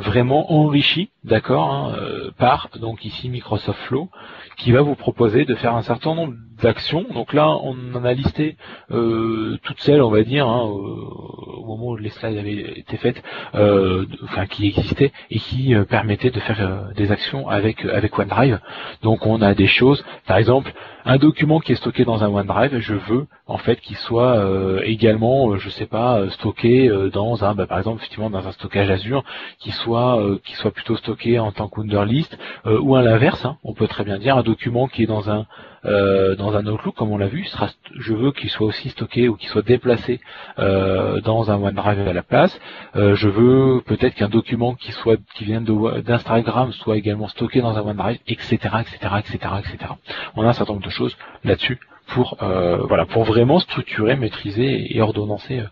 S2: vraiment enrichi, d'accord, hein, euh, par donc ici Microsoft Flow, qui va vous proposer de faire un certain nombre d'actions. Donc là, on en a listé euh, toutes celles, on va dire, hein, au moment où les slides avaient été faites, euh, enfin qui existaient et qui euh, permettaient de faire euh, des actions avec avec OneDrive. Donc on a des choses, par exemple, un document qui est stocké dans un OneDrive, je veux en fait qu'il soit également, je sais pas, stocké dans un, bah, par exemple, effectivement dans un stockage Azure, qui soit qui soit plutôt stocké en tant qu'underlist, ou à l'inverse, hein, on peut très bien dire un document qui est dans un euh, dans un Outlook, comme on l'a vu, je veux qu'il soit aussi stocké ou qu'il soit déplacé euh, dans un OneDrive à la place. Euh, je veux peut-être qu'un document qui soit qui vient d'Instagram soit également stocké dans un OneDrive, etc., etc., etc., etc. On a un certain nombre de choses là-dessus pour voilà pour vraiment structurer, maîtriser et ordonnancer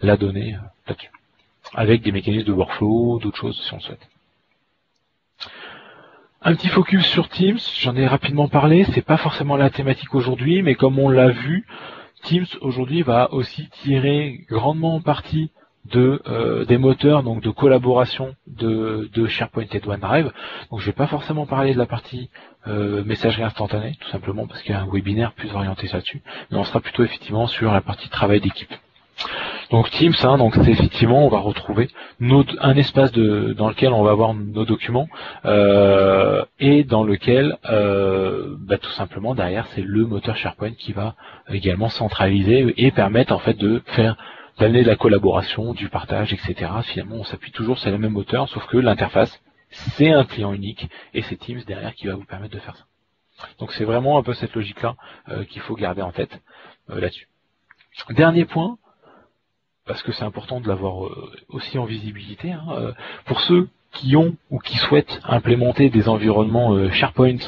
S2: la donnée là-dessus, avec des mécanismes de workflow, d'autres choses si on le souhaite. Un petit focus sur Teams, j'en ai rapidement parlé, c'est pas forcément la thématique aujourd'hui, mais comme on l'a vu, Teams aujourd'hui va aussi tirer grandement parti de euh, des moteurs donc de collaboration de, de SharePoint et de OneDrive. Donc je vais pas forcément parler de la partie euh, messagerie instantanée, tout simplement parce qu'il y a un webinaire plus orienté là-dessus, mais on sera plutôt effectivement sur la partie travail d'équipe. Donc Teams, hein, donc c'est effectivement on va retrouver un espace de, dans lequel on va avoir nos documents euh, et dans lequel euh, bah, tout simplement derrière c'est le moteur SharePoint qui va également centraliser et permettre en fait de faire d'amener de la collaboration, du partage, etc. Finalement on s'appuie toujours sur le même moteur, sauf que l'interface c'est un client unique et c'est Teams derrière qui va vous permettre de faire ça. Donc c'est vraiment un peu cette logique là euh, qu'il faut garder en tête là-dessus. Dernier point, parce que c'est important de l'avoir euh, aussi en visibilité. Hein, euh, pour ceux qui ont ou qui souhaitent implémenter des environnements euh, SharePoint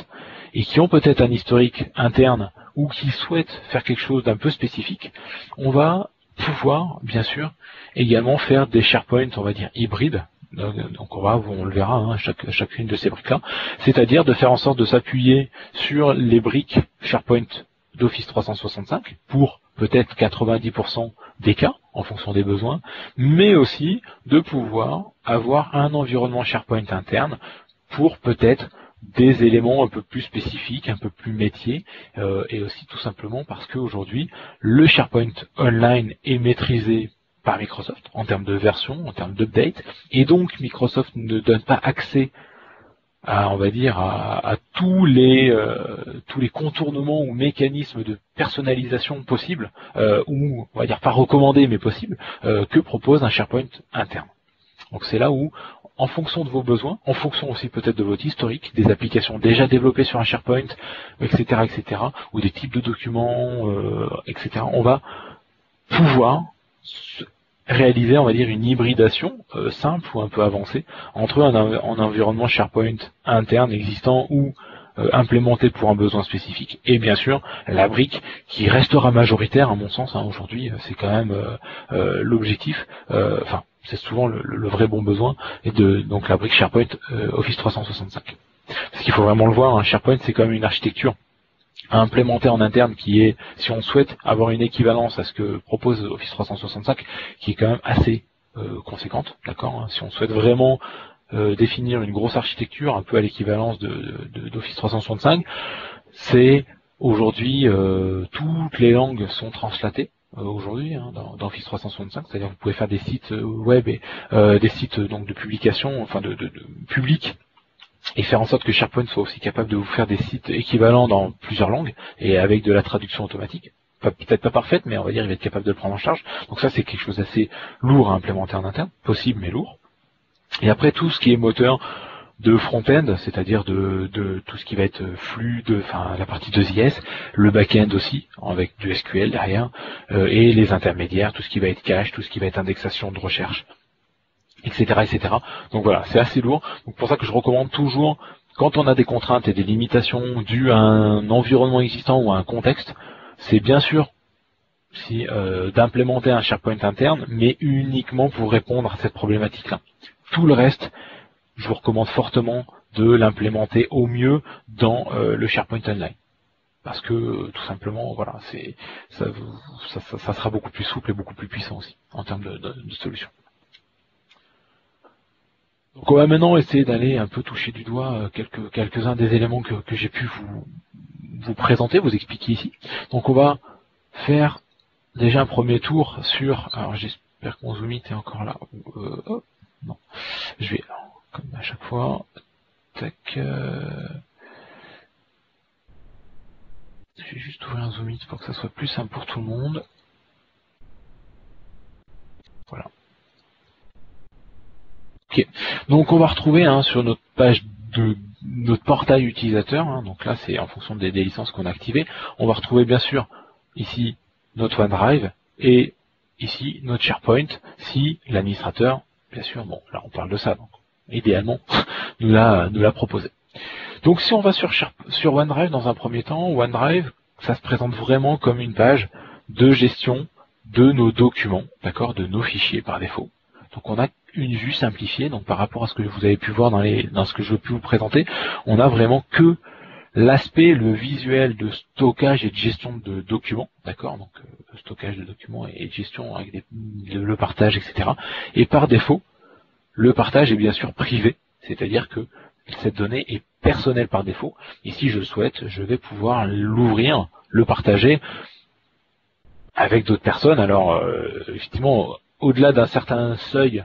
S2: et qui ont peut-être un historique interne ou qui souhaitent faire quelque chose d'un peu spécifique, on va pouvoir, bien sûr, également faire des SharePoint, on va dire hybrides. Donc on va, on le verra, hein, chacune de ces briques-là. C'est-à-dire de faire en sorte de s'appuyer sur les briques SharePoint d'Office 365 pour peut-être 90% des cas en fonction des besoins, mais aussi de pouvoir avoir un environnement SharePoint interne pour peut-être des éléments un peu plus spécifiques, un peu plus métiers, euh, et aussi tout simplement parce qu'aujourd'hui, le SharePoint Online est maîtrisé par Microsoft en termes de version, en termes d'update, et donc Microsoft ne donne pas accès à, on va dire, à, tous les euh, tous les contournements ou mécanismes de personnalisation possibles, euh, ou on va dire pas recommandés mais possibles, euh, que propose un SharePoint interne. Donc c'est là où, en fonction de vos besoins, en fonction aussi peut-être de votre historique, des applications déjà développées sur un SharePoint, etc., etc., ou des types de documents, etc., on va pouvoir réaliser, on va dire, une hybridation euh, simple ou un peu avancée entre un, environnement SharePoint interne existant ou euh, implémenté pour un besoin spécifique et bien sûr la brique qui restera majoritaire à mon sens hein, aujourd'hui euh, c'est quand même l'objectif enfin c'est souvent le, vrai bon besoin et de donc la brique SharePoint Office 365 parce qu'il faut vraiment le voir hein, SharePoint c'est quand même une architecture à implémenter en interne qui est, si on souhaite avoir une équivalence à ce que propose Office 365, qui est quand même assez euh, conséquente, d'accord hein. Si on souhaite vraiment euh, définir une grosse architecture, un peu à l'équivalence d'Office 365, c'est aujourd'hui euh, toutes les langues sont translatées aujourd'hui hein, dans, Office 365, c'est-à-dire vous pouvez faire des sites web et des sites donc de publication, enfin de, de, de public et faire en sorte que SharePoint soit aussi capable de vous faire des sites équivalents dans plusieurs langues et avec de la traduction automatique. Peut-être pas parfaite, mais on va dire il va être capable de le prendre en charge. Donc ça c'est quelque chose d'assez lourd à implémenter en interne, possible mais lourd. Et après tout ce qui est moteur de front-end, c'est-à-dire de, tout ce qui va être flux, de, enfin la partie 2IS, le back-end aussi, avec du SQL derrière, euh, et les intermédiaires, tout ce qui va être cache, tout ce qui va être indexation de recherche, etc., etc. Donc voilà, c'est assez lourd. Donc pour ça que je recommande toujours, quand on a des contraintes et des limitations dues à un environnement existant ou à un contexte, c'est bien sûr euh, d'implémenter un SharePoint interne, mais uniquement pour répondre à cette problématique-là. Tout le reste, je vous recommande fortement de l'implémenter au mieux dans euh, le SharePoint Online. Parce que tout simplement, voilà, c'est ça, ça, sera beaucoup plus souple et beaucoup plus puissant aussi en termes de, de, de solutions. Donc on va maintenant essayer d'aller un peu toucher du doigt euh, quelques quelques-uns des éléments que, j'ai pu vous vous présenter, vous expliquer ici. Donc on va faire déjà un premier tour sur. Alors j'espère que mon zoom est encore là. Euh, non, je vais comme à chaque fois. Tac. Euh, je vais juste ouvrir un zoom pour que ça soit plus simple pour tout le monde. Voilà. Ok. Donc on va retrouver hein, sur notre page de notre portail utilisateur, hein, donc là c'est en fonction des, licences qu'on a activées, on va retrouver bien sûr ici notre OneDrive et ici notre SharePoint si l'administrateur, bien sûr, bon là on parle de ça, donc idéalement [laughs] nous l'a nous l'a proposé. Donc si on va sur, sur OneDrive dans un premier temps, OneDrive, ça se présente vraiment comme une page de gestion de nos documents, d'accord, de nos fichiers par défaut. Donc on a une vue simplifiée, donc par rapport à ce que vous avez pu voir dans, les, dans ce que je veux pu vous présenter, on a vraiment que l'aspect, le visuel de stockage et de gestion de documents, d'accord, donc euh, stockage de documents et de gestion avec le partage, etc. Et par défaut, le partage est bien sûr privé, c'est-à-dire que cette donnée est personnelle par défaut. Et si je souhaite, je vais pouvoir l'ouvrir, le partager avec d'autres personnes. Alors, euh, effectivement, au-delà d'un certain seuil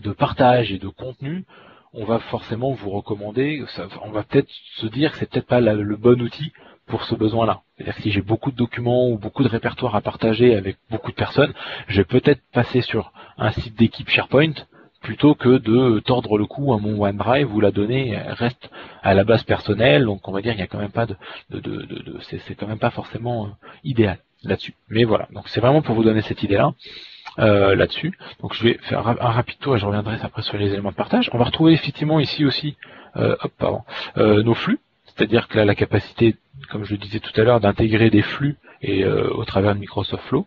S2: de partage et de contenu, on va forcément vous recommander, on va peut-être se dire que c'est peut-être pas le bon outil pour ce besoin-là. Que si j'ai beaucoup de documents ou beaucoup de répertoires à partager avec beaucoup de personnes, je vais peut-être passer sur un site d'équipe SharePoint plutôt que de tordre le cou à mon OneDrive où la donnée reste à la base personnelle. Donc on va dire qu'il n'y a quand même pas de, c'est quand même pas forcément euh, idéal là-dessus. Mais voilà, donc c'est vraiment pour vous donner cette idée-là. Euh, là-dessus. Donc je vais faire un rapide tour et je reviendrai après sur les éléments de partage. On va retrouver effectivement ici aussi euh, hop, pardon, nos flux, c'est-à-dire que là la capacité, comme je le disais tout à l'heure, d'intégrer des flux et au travers de Microsoft Flow.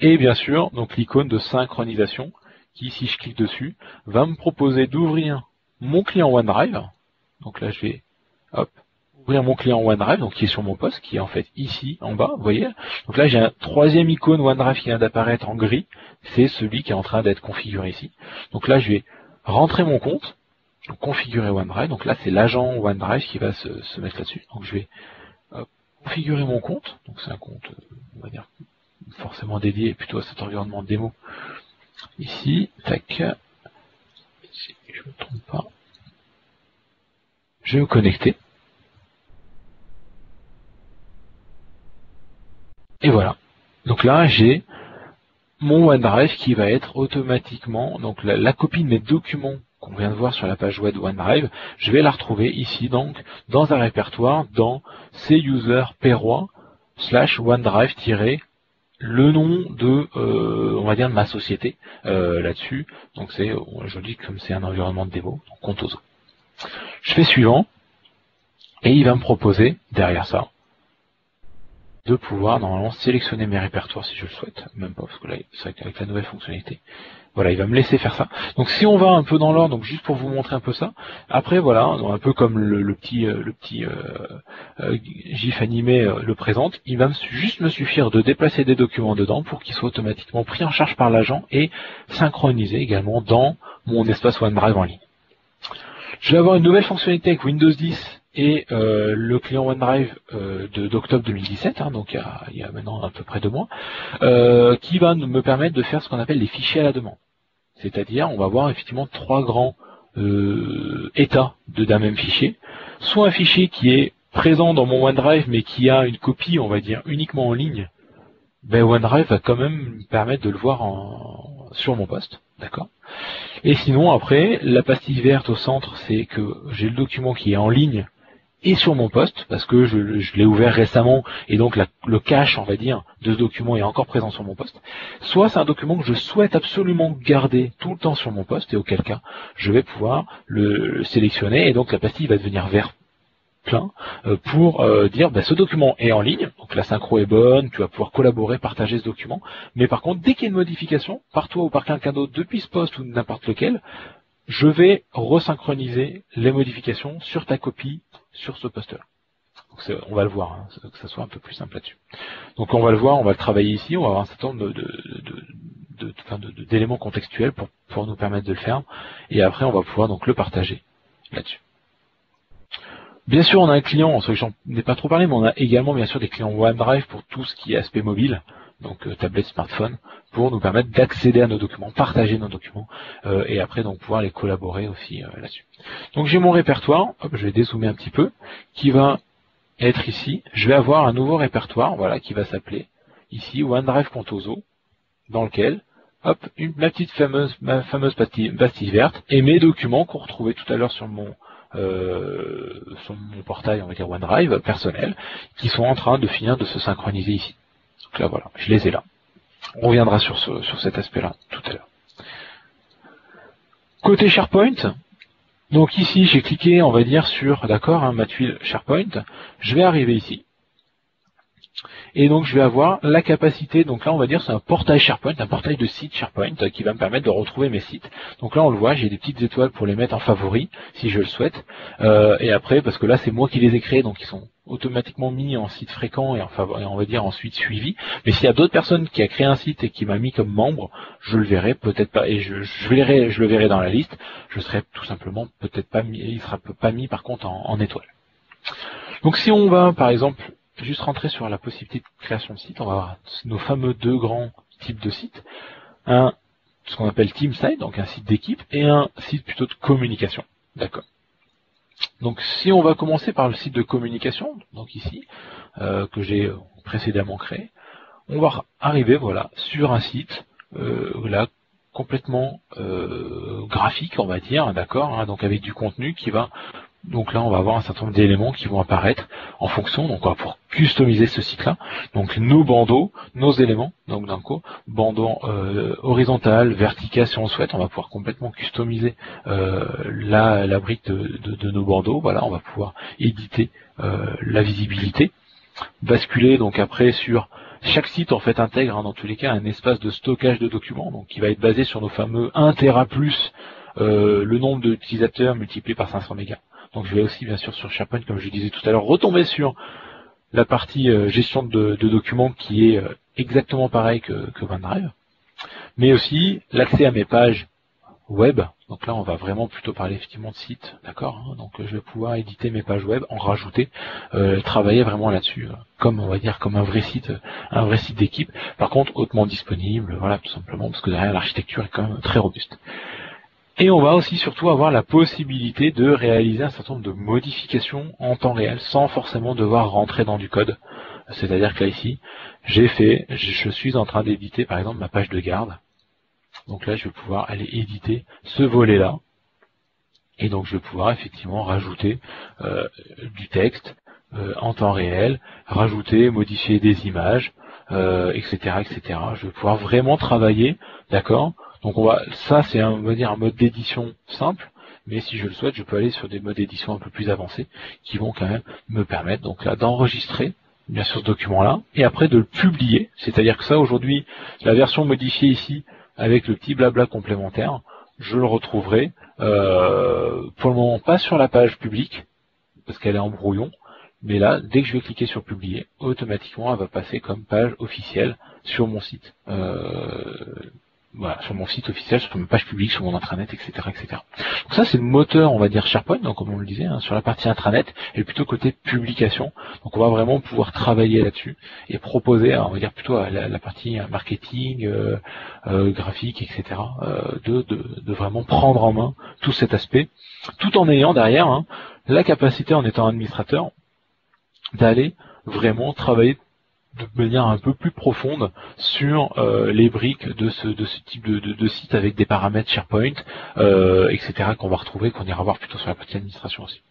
S2: et bien sûr, donc l'icône de synchronisation qui, si je clique dessus, va me proposer d'ouvrir mon client OneDrive. Donc là, je vais hop, ouvrir mon client OneDrive, donc qui est sur mon poste, qui est en fait ici en bas, vous voyez. Donc là, j'ai un troisième icône OneDrive qui vient d'apparaître en gris. C'est celui qui est en train d'être configuré ici. Donc là, je vais rentrer mon compte, configurer OneDrive. Donc là, c'est l'agent OneDrive qui va se, mettre là-dessus. Donc je vais configurer mon compte. Donc c'est un compte, euh, on va dire, forcément dédié plutôt à cet environnement de démo Ici, tac. Si je me trompe pas. Je vais me connecter. Et voilà. Donc là, j'ai mon OneDrive qui va être automatiquement, donc la, copie de mes documents qu'on vient de voir sur la page web OneDrive, je vais la retrouver ici donc dans un répertoire dans user p slash OneDrive le nom de, euh, on va dire, de ma société euh, là-dessus. Donc c'est, je dis comme c'est un environnement de démo, donc Contoso. Je fais suivant, et il va me proposer, derrière ça, de pouvoir normalement sélectionner mes répertoires si je le souhaite, même pas, parce que là, c'est vrai qu'avec la nouvelle fonctionnalité, voilà, il va me laisser faire ça. Donc si on va un peu dans l'ordre, donc juste pour vous montrer un peu ça. Après voilà, un peu comme le, petit euh, le petit euh, euh, gif animé le présente, il va juste me suffire de déplacer des documents dedans pour qu'ils soient automatiquement pris en charge par l'agent et synchronisés également dans mon espace OneDrive en ligne. Je vais avoir une nouvelle fonctionnalité avec Windows 10 et le client OneDrive d'octobre 2017, hein, donc il y, a, maintenant à peu près deux mois, qui va me permettre de faire ce qu'on appelle les fichiers à la demande. C'est-à-dire, on va voir effectivement trois grands euh, états d'un même fichier. Soit un fichier qui est présent dans mon OneDrive, mais qui a une copie, on va dire, uniquement en ligne. Ben OneDrive va quand même me permettre de le voir sur mon poste. D'accord? Et sinon, après, la pastille verte au centre, c'est que j'ai le document qui est en ligne et sur mon poste, parce que je, l'ai ouvert récemment, et donc le cache, on va dire, de ce document est encore présent sur mon poste, soit c'est un document que je souhaite absolument garder tout le temps sur mon poste, et auquel cas, je vais pouvoir le, sélectionner, et donc la pastille va devenir vert plein euh, pour euh, dire bah, ce document est en ligne, donc la synchro est bonne, tu vas pouvoir collaborer, partager ce document, mais par contre, dès qu'il y a une modification, par toi ou par quelqu'un d'autre depuis ce poste ou n'importe lequel, je vais resynchroniser les modifications sur ta copie sur ce poster. on va le voir, hein, que ça soit un peu plus simple là-dessus. Donc on va le voir, on va le travailler ici, on va avoir un certain nombre d'éléments contextuels pour, nous permettre de le faire, et après on va pouvoir donc le partager là-dessus. Bien sûr, on a un client, je n'ai pas trop parlé, mais on a également bien sûr des clients OneDrive pour tout ce qui est aspect mobile donc euh, tablette, smartphone, pour nous permettre d'accéder à nos documents, partager nos documents, euh, et après donc pouvoir les collaborer aussi euh, là-dessus. Donc j'ai mon répertoire, je vais dézoomer un petit peu, qui va être ici. Je vais avoir un nouveau répertoire, voilà, qui va s'appeler ici OneDrive dans lequel hop, une, ma petite fameuse, ma fameuse pastille, verte et mes documents qu'on retrouvait tout à l'heure sur mon sur mon portail, on va dire OneDrive personnel, qui sont en train de finir de se synchroniser ici. Donc là, voilà, je les ai là. On reviendra sur, ce, sur cet aspect-là tout à l'heure. Côté SharePoint, donc ici j'ai cliqué, on va dire, sur, d'accord, hein, ma tuile SharePoint. Je vais arriver ici. Et donc je vais avoir la capacité, donc là on va dire c'est un portail SharePoint, un portail de site SharePoint qui va me permettre de retrouver mes sites. Donc là on le voit, j'ai des petites étoiles pour les mettre en favoris si je le souhaite. Euh, et après, parce que là c'est moi qui les ai créés, donc ils sont automatiquement mis en site fréquent et, en favori, on va dire ensuite suivi. Mais s'il y a d'autres personnes qui a créé un site et qui m'a mis comme membre, je le verrai peut-être pas et je le verrai dans la liste. Je serai tout simplement peut-être pas mis, il sera pas mis par contre en, en étoile. Donc si on va par exemple juste rentrer sur la possibilité de création de site, on va avoir nos fameux deux grands types de sites. Un, ce qu'on appelle team site, donc un site d'équipe, et un site plutôt de communication. D'accord. Donc si on va commencer par le site de communication, donc ici, euh, que j'ai précédemment créé, on va arriver voilà sur un site euh, là complètement euh, graphique on va dire d'accord hein, donc avec du contenu qui va donc là, on va avoir un certain nombre d'éléments qui vont apparaître en fonction, donc pour customiser ce site-là. Donc nos bandeaux, nos éléments, donc d'un coup, bandeau euh, horizontal, vertical si on souhaite, on va pouvoir complètement customiser euh, la, la brique de, nos bandeaux. Voilà, on va pouvoir éditer euh, la visibilité, basculer donc après sur chaque site en fait intègre hein, dans tous les cas un espace de stockage de documents, donc qui va être basé sur nos fameux 1 Tera plus le nombre d'utilisateurs multiplié par 500 mégas. Donc je vais aussi bien sûr sur SharePoint, comme je disais tout à l'heure, retomber sur la partie euh, gestion de, documents qui est euh, exactement pareil que, que OneDrive, mais aussi l'accès à mes pages web. Donc là, on va vraiment plutôt parler effectivement de site, d'accord hein. Donc je vais pouvoir éditer mes pages web, en rajouter, euh, travailler vraiment là-dessus, comme on va dire comme un vrai site, un vrai site d'équipe. Par contre, hautement disponible, voilà, tout simplement parce que derrière l'architecture est quand même très robuste. Et on va aussi surtout avoir la possibilité de réaliser un certain nombre de modifications en temps réel sans forcément devoir rentrer dans du code. C'est-à-dire que là ici, j'ai fait, je suis en train d'éditer par exemple ma page de garde. Donc là, je vais pouvoir aller éditer ce volet-là. Et donc je vais pouvoir effectivement rajouter euh, du texte euh, en temps réel, rajouter, modifier des images, etc., euh, etc. Je vais pouvoir vraiment travailler, d'accord, donc on va, ça c'est un, un mode d'édition simple, mais si je le souhaite, je peux aller sur des modes d'édition un peu plus avancés qui vont quand même me permettre d'enregistrer bien sûr ce document-là et après de le publier. C'est-à-dire que ça aujourd'hui, la version modifiée ici avec le petit blabla complémentaire, je le retrouverai euh, pour le moment pas sur la page publique parce qu'elle est en brouillon, mais là, dès que je vais cliquer sur publier, automatiquement elle va passer comme page officielle sur mon site. Euh, voilà, sur mon site officiel, sur ma page publique, sur mon intranet, etc., etc. Donc ça, c'est le moteur, on va dire SharePoint, donc comme on le disait, hein, sur la partie intranet, et plutôt côté publication. Donc on va vraiment pouvoir travailler là-dessus et proposer, on va dire plutôt à la, partie marketing, euh, euh, graphique, etc., euh, de, de, vraiment prendre en main tout cet aspect, tout en ayant derrière hein, la capacité, en étant administrateur, d'aller vraiment travailler de manière un peu plus profonde sur euh, les briques de ce, de ce type de, de, site avec des paramètres SharePoint, euh, etc. qu'on va retrouver, qu'on ira voir plutôt sur la partie administration aussi.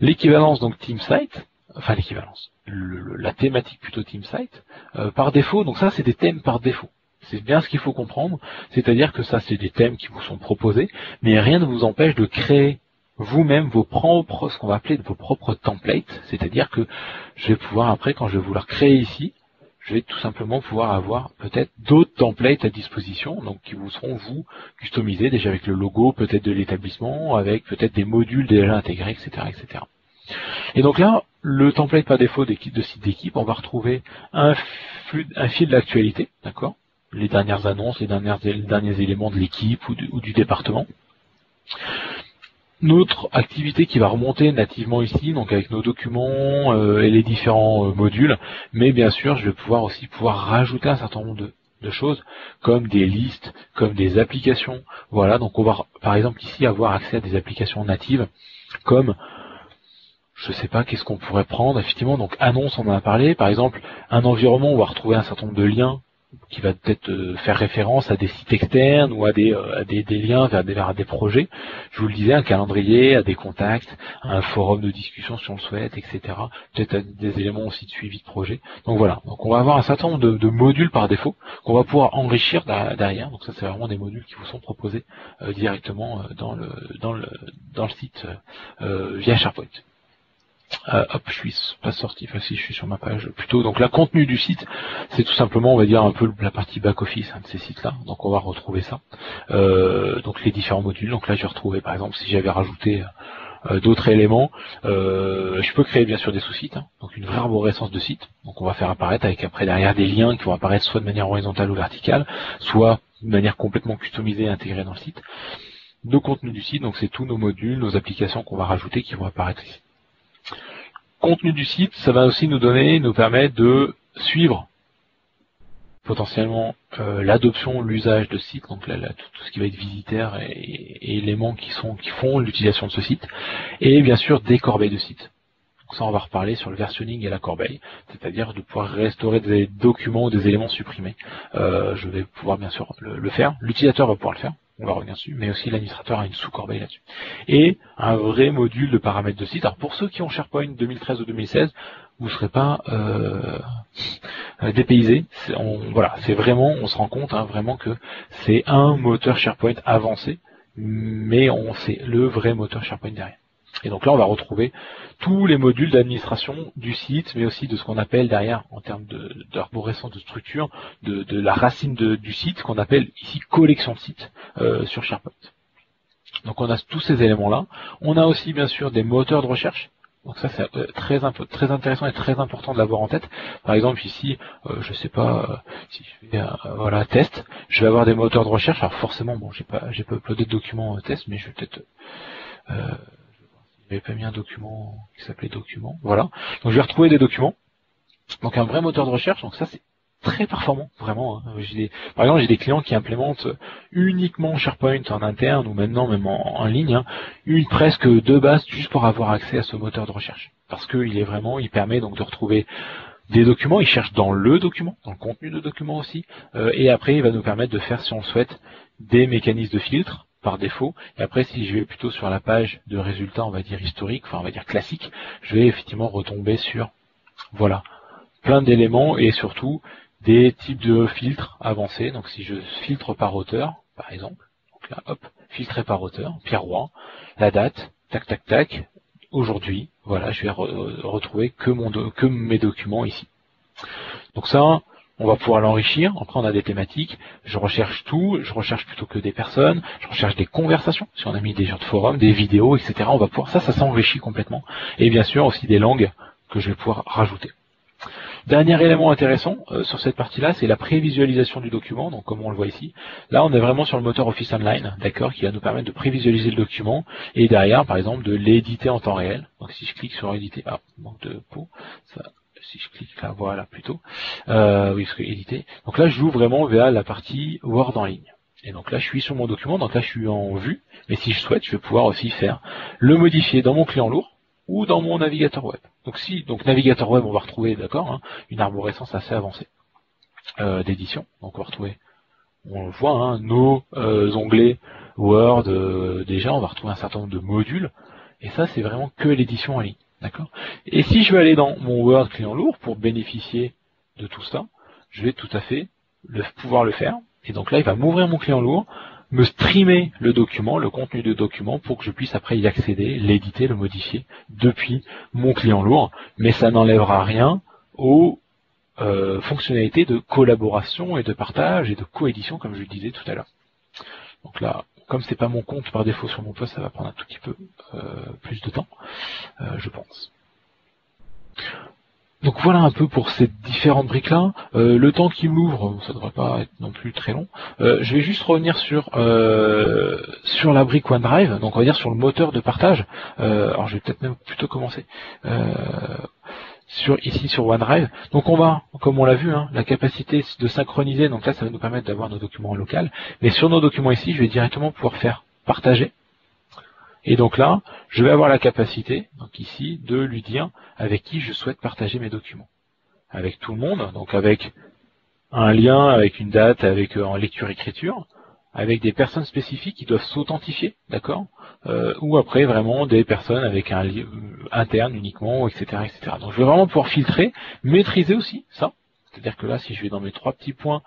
S2: L'équivalence donc TeamSite, enfin l'équivalence, la thématique plutôt TeamSite, euh, par défaut, donc ça c'est des thèmes par défaut. C'est bien ce qu'il faut comprendre, c'est-à-dire que ça c'est des thèmes qui vous sont proposés, mais rien ne vous empêche de créer vous-même vos propres, ce qu'on va appeler vos propres templates, c'est-à-dire que je vais pouvoir après, quand je vais vouloir créer ici, je vais tout simplement pouvoir avoir peut-être d'autres templates à disposition, donc qui vous seront vous customisés déjà avec le logo peut-être de l'établissement, avec peut-être des modules déjà intégrés, etc., etc. Et donc là, le template par défaut de site d'équipe, on va retrouver un, fil d'actualité, d'accord? Les dernières annonces, les, dernières, les derniers éléments de l'équipe ou du département notre activité qui va remonter nativement ici, donc avec nos documents euh, et les différents euh, modules, mais bien sûr je vais pouvoir aussi pouvoir rajouter un certain nombre de, de, choses, comme des listes, comme des applications. Voilà, donc on va par exemple ici avoir accès à des applications natives, comme je sais pas qu'est-ce qu'on pourrait prendre, effectivement, donc annonce on en a parlé, par exemple un environnement où on va retrouver un certain nombre de liens qui va peut-être euh, faire référence à des sites externes ou à des, euh, liens vers des, vers projets. Je vous le disais, un calendrier, à des contacts, un forum de discussion si on le souhaite, etc. Peut-être des éléments aussi de suivi de projet. Donc voilà, donc on va avoir un certain nombre de, modules par défaut qu'on va pouvoir enrichir derrière. Donc ça c'est vraiment des modules qui vous sont proposés euh, directement dans le site via SharePoint. Euh, hop, je suis pas sorti, enfin si je suis sur ma page plutôt. Donc la contenu du site, c'est tout simplement, on va dire un peu la partie back office hein, de ces sites-là. Donc on va retrouver ça. Euh, donc les différents modules. Donc là, je vais retrouver par exemple si j'avais rajouté euh, d'autres éléments, je peux créer bien sûr des sous-sites. Hein. donc une vraie arborescence de sites. Donc on va faire apparaître avec après derrière des liens qui vont apparaître soit de manière horizontale ou verticale, soit de manière complètement customisée et intégrée dans le site. Nos contenus du site, donc c'est tous nos modules, nos applications qu'on va rajouter qui vont apparaître ici contenu du site, ça va aussi nous donner, nous permettre de suivre potentiellement euh, l'adoption, l'usage de site, donc tout, ce qui va être visitaire et, éléments qui font l'utilisation de ce site, et bien sûr des corbeilles de site. Donc ça on va reparler sur le versionning et la corbeille, c'est-à-dire de pouvoir restaurer des documents ou des éléments supprimés. Euh, je vais pouvoir bien sûr le faire, l'utilisateur va pouvoir le faire, on va revenir dessus, mais aussi l'administrateur a une sous-corbeille là-dessus. Et un vrai module de paramètres de site. Alors pour ceux qui ont SharePoint 2013 ou 2016, vous ne serez pas euh, dépaysés. voilà, c'est vraiment, on se rend compte hein, vraiment que c'est un moteur SharePoint avancé, mais on c'est le vrai moteur SharePoint derrière. Et donc là, on va retrouver tous les modules d'administration du site, mais aussi de ce qu'on appelle derrière, en termes d'arborescence de, de, structure, de, la racine du site, qu'on appelle ici collection de sites euh, sur SharePoint. Donc on a tous ces éléments-là. On a aussi bien sûr des moteurs de recherche. Donc ça c'est euh, très, intéressant et très important de l'avoir en tête. Par exemple ici, euh, je sais pas si je fais voilà test, je vais avoir des moteurs de recherche. Alors forcément, bon, j'ai pas pas uploadé de document test, mais je vais peut-être j'avais pas mis un document qui s'appelait document. Voilà. Donc je vais retrouver des documents. Donc un vrai moteur de recherche. Donc ça c'est très performant, vraiment. Hein. par exemple, j'ai des clients qui implémentent uniquement SharePoint en interne ou maintenant même en, ligne, hein, une presque deux bases juste pour avoir accès à ce moteur de recherche. Parce qu'il est vraiment, il permet donc de retrouver des documents, il cherche dans le document, dans le contenu de document aussi, euh, et après il va nous permettre de faire, si on le souhaite, des mécanismes de filtre, par défaut. Et après, si je vais plutôt sur la page de résultats, on va dire historique, enfin on va dire classique, je vais effectivement retomber sur, voilà, plein d'éléments et surtout des types de filtres avancés. Donc si je filtre par auteur, par exemple, donc là, hop, filtrer par auteur, Pierre Roy, la date, tac tac tac, aujourd'hui, voilà, je vais retrouver que mon que mes documents ici. Donc ça, on va pouvoir l'enrichir. Après, on a des thématiques. Je recherche tout. Je recherche plutôt que des personnes. Je recherche des conversations. Si on a mis des gens de forum, des vidéos, etc. On va pouvoir ça, ça s'enrichit complètement. Et bien sûr aussi des langues que je vais pouvoir rajouter. Dernier élément intéressant euh, sur cette partie-là, c'est la prévisualisation du document. Donc comme on le voit ici, là on est vraiment sur le moteur Office Online, d'accord, qui va nous permettre de prévisualiser le document et derrière, par exemple, de l'éditer en temps réel. Donc si je clique sur éditer, ah, manque de peau, ça si je clique là, voilà plutôt, euh, oui, parce que éditer. Donc là, je joue vraiment vers la partie Word en ligne. Et donc là, je suis sur mon document, donc là, je suis en vue. Mais si je souhaite, je vais pouvoir aussi faire le modifier dans mon client lourd ou dans mon navigateur web. Donc si, donc navigateur web, on va retrouver, d'accord, hein, une arborescence assez avancée euh, d'édition. Donc on va retrouver, on le voit, hein, nos euh, onglets Word. Euh, déjà, on va retrouver un certain nombre de modules. Et ça, c'est vraiment que l'édition en ligne. D'accord Et si je veux aller dans mon Word client lourd pour bénéficier de tout ça, je vais tout à fait pouvoir le faire. Et donc là, il va m'ouvrir mon client lourd, me streamer le document, le contenu du document, pour que je puisse après y accéder, l'éditer, le modifier depuis mon client lourd. Mais ça n'enlèvera rien aux euh, fonctionnalités de collaboration et de partage et de coédition, comme je le disais tout à l'heure. Donc là, comme c'est pas mon compte par défaut sur mon poste, ça va prendre un tout petit peu euh, plus de temps, euh, je pense. Donc voilà un peu pour ces différentes briques là. Euh, le temps qui m'ouvre, ça devrait pas être non plus très long. je vais juste revenir sur sur la brique OneDrive, donc on va dire sur le moteur de partage. alors je vais peut-être même plutôt commencer sur ici sur OneDrive. Donc on va, comme on l'a vu, hein, la capacité de synchroniser, donc là ça va nous permettre d'avoir nos documents en local. Mais sur nos documents ici, je vais directement pouvoir faire partager. Et donc là, je vais avoir la capacité, donc ici, de lui dire avec qui je souhaite partager mes documents. Avec tout le monde, donc avec un lien, avec une date, avec euh, en lecture-écriture, avec des personnes spécifiques qui doivent s'authentifier, d'accord euh, Ou après vraiment des personnes avec un lien interne uniquement, etc., etc. Donc je vais vraiment pouvoir filtrer, maîtriser aussi ça. C'est-à-dire que là, si je vais dans mes trois petits points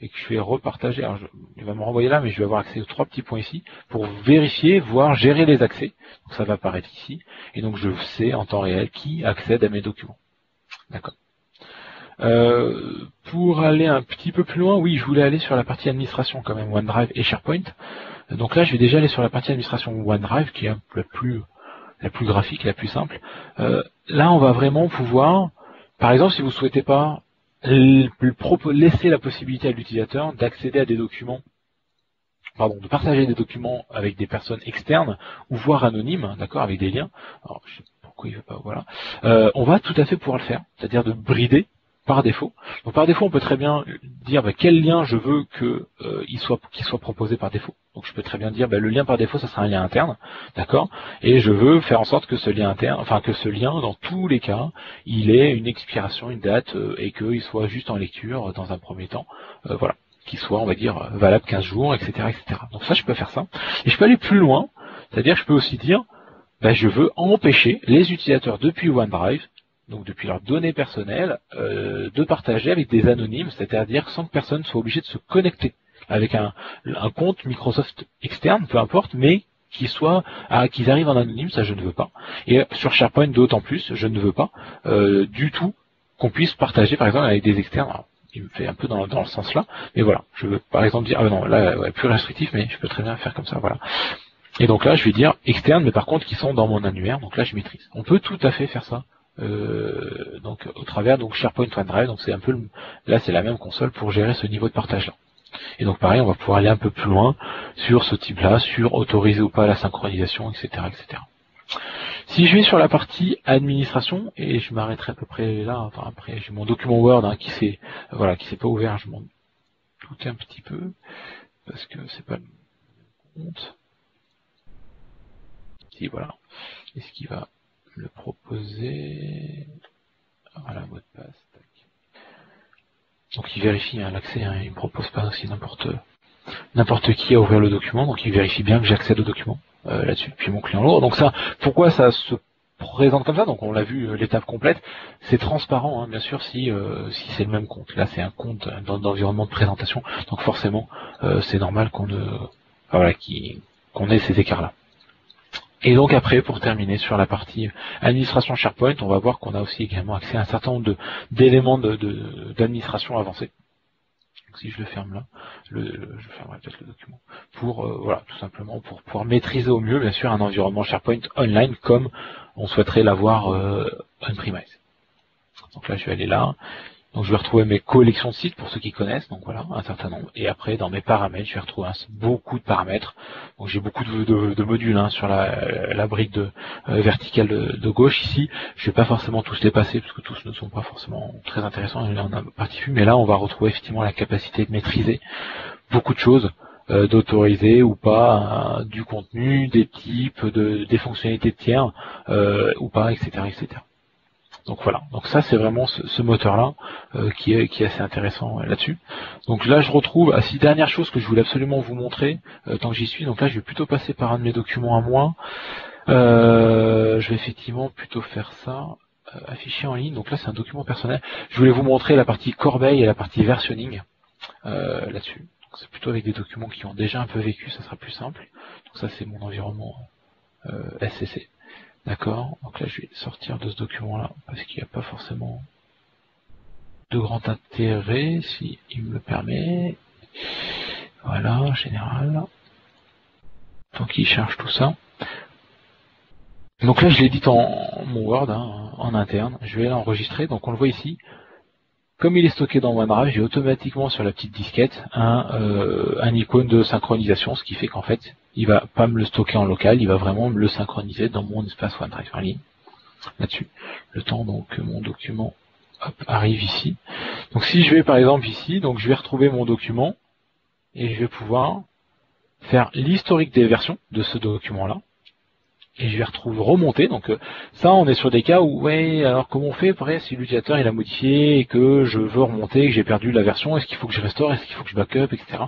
S2: et que je vais repartager, alors je, il va me renvoyer là, mais je vais avoir accès aux trois petits points ici pour vérifier, voir, gérer les accès. Donc ça va apparaître ici, et donc je sais en temps réel qui accède à mes documents. D'accord. Euh, pour aller un petit peu plus loin, oui, je voulais aller sur la partie administration quand même, OneDrive et SharePoint. Donc là, je vais déjà aller sur la partie administration OneDrive, qui est la plus, la plus graphique, la plus simple. Euh, là, on va vraiment pouvoir, par exemple, si vous ne souhaitez pas laisser la possibilité à l'utilisateur d'accéder à des documents pardon, de partager des documents avec des personnes externes ou voire anonymes, d'accord, avec des liens. Alors, je sais pourquoi il veut pas, voilà. Euh, on va tout à fait pouvoir le faire, c'est-à-dire de brider par défaut. Donc par défaut, on peut très bien dire bah, quel lien je veux que euh, qu'il soit proposé par défaut. Donc je peux très bien dire bah, le lien par défaut, ça sera un lien interne, d'accord? Et je veux faire en sorte que ce lien interne, enfin que ce lien, dans tous les cas, il ait une expiration, une date, euh, et qu'il soit juste en lecture dans un premier temps. Euh, voilà qu'il soit, on va dire, valable 15 jours, etc., etc. Donc ça, je peux faire ça. Et je peux aller plus loin, c'est-à-dire je peux aussi dire, bah, je veux empêcher les utilisateurs depuis OneDrive donc depuis leurs données personnelles, euh, de partager avec des anonymes, c'est-à-dire sans que personne soit obligé de se connecter avec un, compte Microsoft externe, peu importe, mais qui soit qu'ils arrivent en anonyme, ça je ne veux pas. Et sur SharePoint d'autant plus, je ne veux pas euh, du tout qu'on puisse partager par exemple avec des externes. il me fait un peu dans, le sens là, mais voilà, je veux par exemple dire, ah non, là ouais, plus restrictif, mais je peux très bien faire comme ça, voilà. Et donc là, je vais dire externe, mais par contre qui sont dans mon annuaire, donc là je maîtrise. On peut tout à fait faire ça euh, donc au travers donc SharePoint OneDrive. Donc c'est un peu là c'est la même console pour gérer ce niveau de partage là. Et donc pareil, on va pouvoir aller un peu plus loin sur ce type-là, sur autoriser ou pas la synchronisation, etc., etc. Si je vais sur la partie administration et je m'arrêterai à peu près là, enfin après j'ai mon document Word hein, qui s'est voilà qui s'est pas ouvert, je m'en doutais un petit peu parce que c'est pas le compte. Si voilà, est-ce qu'il va le proposer. Voilà, mot de passe. Donc il vérifie hein, l'accès, hein, il ne propose pas aussi n'importe n'importe qui à ouvrir le document, donc il vérifie bien que j'accède au document euh, là-dessus, puis mon client lourd. Donc ça, pourquoi ça se présente comme ça? Donc on l'a vu euh, l'étape complète, c'est transparent hein, bien sûr si euh, si c'est le même compte. Là c'est un compte d'environnement de présentation, donc forcément c'est normal qu'on ne qu'on ait ces écarts là. Et donc après, pour terminer sur la partie administration SharePoint, on va voir qu'on a aussi également accès à un certain nombre d'éléments d'administration de, avancée. Donc si je le ferme là, je fermerai peut-être le document, pour euh, voilà, tout simplement pour pouvoir maîtriser au mieux, bien sûr, un environnement SharePoint online comme on souhaiterait l'avoir euh, on-premise. Donc là, je vais aller là, donc je vais retrouver mes collections de sites pour ceux qui connaissent, donc voilà, un certain nombre. Et après, dans mes paramètres, je vais retrouver beaucoup de paramètres. Donc j'ai beaucoup de, modules hein, sur la, brique de, euh, verticale de, gauche ici. Je vais pas forcément tous les passer, parce que tous ne sont pas forcément très intéressants, en a mais là on va retrouver effectivement la capacité de maîtriser beaucoup de choses. Euh, d'autoriser ou pas du contenu, des types, de, des fonctionnalités de tiers euh, ou pas, etc. etc. Donc voilà, donc ça c'est vraiment ce, moteur-là euh, qui, est, qui est assez intéressant euh, là-dessus. Donc là je retrouve, ah, si dernière chose que je voulais absolument vous montrer euh, tant que j'y suis, donc là je vais plutôt passer par un de mes documents à moi. je vais effectivement plutôt faire ça, afficher en ligne, donc là c'est un document personnel. Je voulais vous montrer la partie corbeille et la partie versionning là-dessus. C'est plutôt avec des documents qui ont déjà un peu vécu, ça sera plus simple. Donc ça c'est mon environnement SCC. D'accord Donc là, je vais sortir de ce document-là, parce qu'il n'y a pas forcément de grand intérêt, si il me le permet. Voilà, général. Donc il charge tout ça. Donc là, je l'édite en mon Word, hein, en interne. Je vais l'enregistrer. Donc on le voit ici. Comme il est stocké dans OneDrive, j'ai automatiquement sur la petite disquette un, euh, un icône de synchronisation, ce qui fait qu'en fait, il va pas me le stocker en local, il va vraiment me le synchroniser dans mon espace OneDrive en ligne. Là-dessus. Le temps donc que mon document arrive ici. Donc si je vais par exemple ici, donc je vais retrouver mon document et je vais pouvoir faire l'historique des versions de ce document-là. Et je vais retrouver remonter. Donc euh, ça, on est sur des cas où, ouais, alors comment on fait après si l'utilisateur il a modifié et que je veux remonter, que j'ai perdu la version, est-ce qu'il faut que je restaure, est-ce qu'il faut que je backup, etc.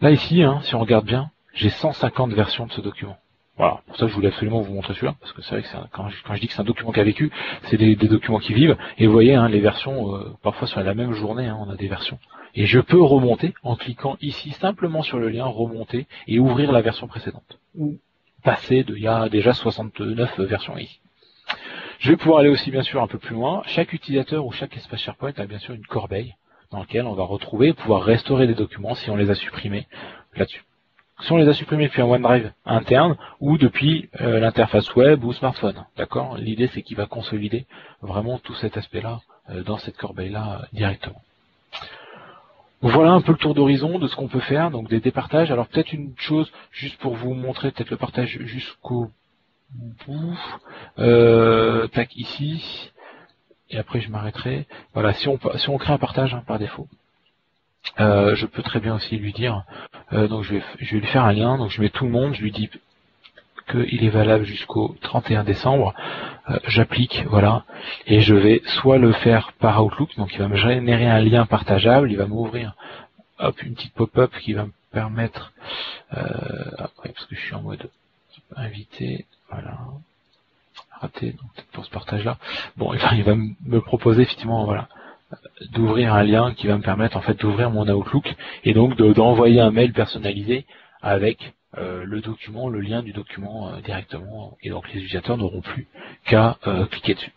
S2: Là ici, hein, si on regarde bien, j'ai 150 versions de ce document. Voilà, pour ça je voulais absolument vous montrer celui-là, parce que c'est vrai que quand, je, quand je dis que c'est un document qui a vécu, c'est des, documents qui vivent, et vous voyez, hein, les versions, euh, parfois sur la même journée, hein, on a des versions. Et je peux remonter en cliquant ici simplement sur le lien, remonter et ouvrir la version précédente. Ou passer de, il y a déjà 69 versions ici. Je vais pouvoir aller aussi bien sûr un peu plus loin. Chaque utilisateur ou chaque espace SharePoint a bien sûr une corbeille dans laquelle on va retrouver pouvoir restaurer des documents si on les a supprimés là-dessus si on les a supprimés depuis un OneDrive interne ou depuis euh, l'interface web ou smartphone. D'accord? L'idée c'est qu'il va consolider vraiment tout cet aspect-là euh, dans cette corbeille-là euh, directement. Voilà un peu le tour d'horizon de ce qu'on peut faire, donc des départages. Alors peut-être une chose, juste pour vous montrer peut-être le partage jusqu'au bout. tac ici. Et après je m'arrêterai. Voilà, si on, si on crée un partage hein, par défaut, euh, je peux très bien aussi lui dire, euh, donc je vais, je vais lui faire un lien, donc je mets tout le monde, je lui dis qu'il est valable jusqu'au 31 décembre, euh, j'applique, voilà, et je vais soit le faire par Outlook, donc il va me générer un lien partageable, il va m'ouvrir hop, une petite pop-up qui va me permettre, après parce que je suis en mode invité, voilà, raté, donc peut-être pour ce partage-là, bon, il va me proposer effectivement, voilà, d'ouvrir un lien qui va me permettre en fait d'ouvrir mon Outlook et donc d'envoyer un mail personnalisé avec euh, le document, le lien du document euh, directement. Et donc les utilisateurs n'auront plus qu'à euh, cliquer dessus.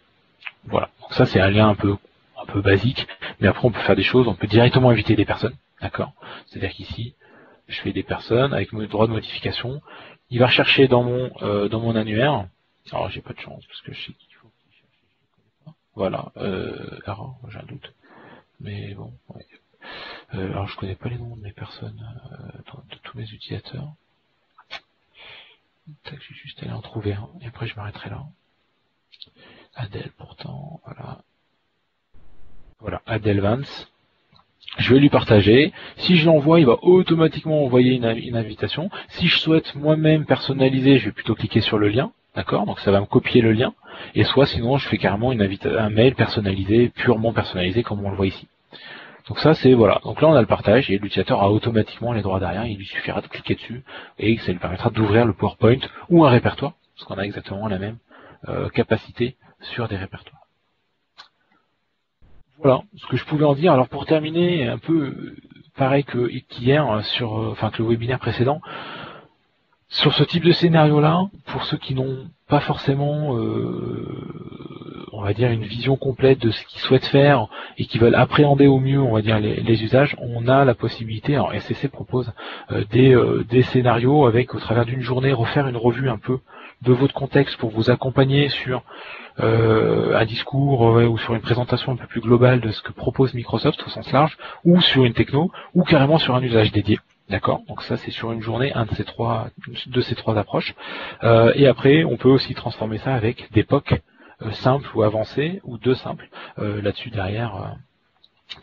S2: Voilà, donc ça c'est un lien un peu basique, mais après on peut faire des choses, on peut directement inviter des personnes, d'accord? C'est-à-dire qu'ici je fais des personnes avec mon droit de modification, il va rechercher dans mon annuaire, alors j'ai pas de chance parce que je sais voilà. Euh, j'ai un doute. Mais bon, euh, alors je connais pas les noms de mes personnes, euh, de tous mes utilisateurs. Je vais juste aller en trouver un, et après je m'arrêterai là. Adèle pourtant, voilà. Voilà, Adèle Vance. Je vais lui partager. Si je l'envoie, il va automatiquement envoyer une, une invitation. Si je souhaite moi-même personnaliser, je vais plutôt cliquer sur le lien. D'accord? Donc ça va me copier le lien. Et soit sinon je fais carrément une un mail personnalisé, purement personnalisé comme on le voit ici. Donc ça c'est voilà. Donc là on a le partage et l'utilisateur a automatiquement les droits derrière. Il lui suffira de cliquer dessus et ça lui permettra d'ouvrir le PowerPoint ou un répertoire, parce qu'on a exactement la même euh, capacité sur des répertoires. Voilà ce que je pouvais en dire. Alors pour terminer, un peu euh, pareil que qu'hier sur, euh, enfin que le webinaire précédent, sur ce type de scénario-là, pour ceux qui n'ont pas forcément, euh, on va dire, une vision complète de ce qu'ils souhaitent faire et qui veulent appréhender au mieux, on va dire, les, usages, on a la possibilité, alors SCC propose euh, des, euh, des scénarios avec, au travers d'une journée, refaire une revue un peu de votre contexte pour vous accompagner sur un discours ou sur une présentation un peu plus globale de ce que propose Microsoft au sens large, ou sur une techno, ou carrément sur un usage dédié. D'accord Donc ça c'est sur une journée, un de ces trois, approches. Euh, et après, on peut aussi transformer ça avec des POC euh, simples ou avancés, ou deux simples euh, là-dessus derrière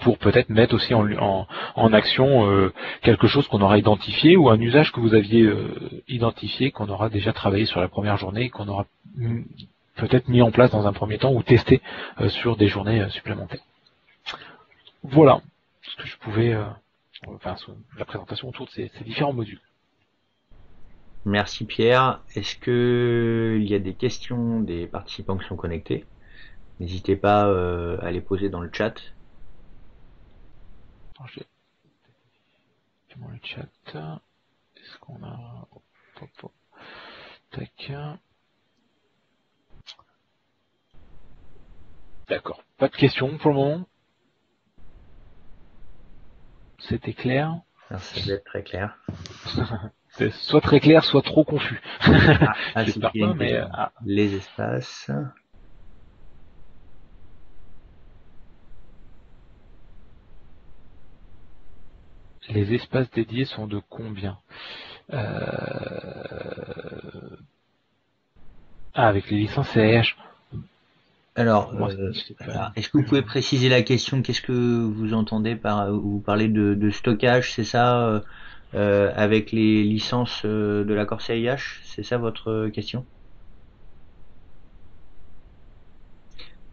S2: pour peut-être mettre aussi en, en, action quelque chose qu'on aura identifié ou un usage que vous aviez identifié, qu'on aura déjà travaillé sur la première journée, qu'on aura peut-être mis en place dans un premier temps ou testé sur des journées supplémentaires. Voilà ce que je pouvais enfin, la présentation autour de ces, différents modules.
S1: Merci Pierre. Est-ce que il y a des questions des participants qui sont connectés? N'hésitez pas euh, à les poser dans le chat.
S2: le chat. Est-ce qu'on a Tac. D'accord. Pas de questions pour le moment. C'était clair
S1: Ça doit être très clair. [laughs]
S2: soit très clair, soit trop confus.
S1: ah, ah [laughs] pas, mais... Ah. Les espaces.
S2: Les espaces dédiés sont de combien? Euh... Ah, avec les licences CH.
S1: Alors, euh, est-ce que vous pouvez préciser la question? Qu'est-ce que vous entendez par vous parlez de, stockage, c'est ça, euh, euh, avec les licences de l'accord CIH C'est ça votre question?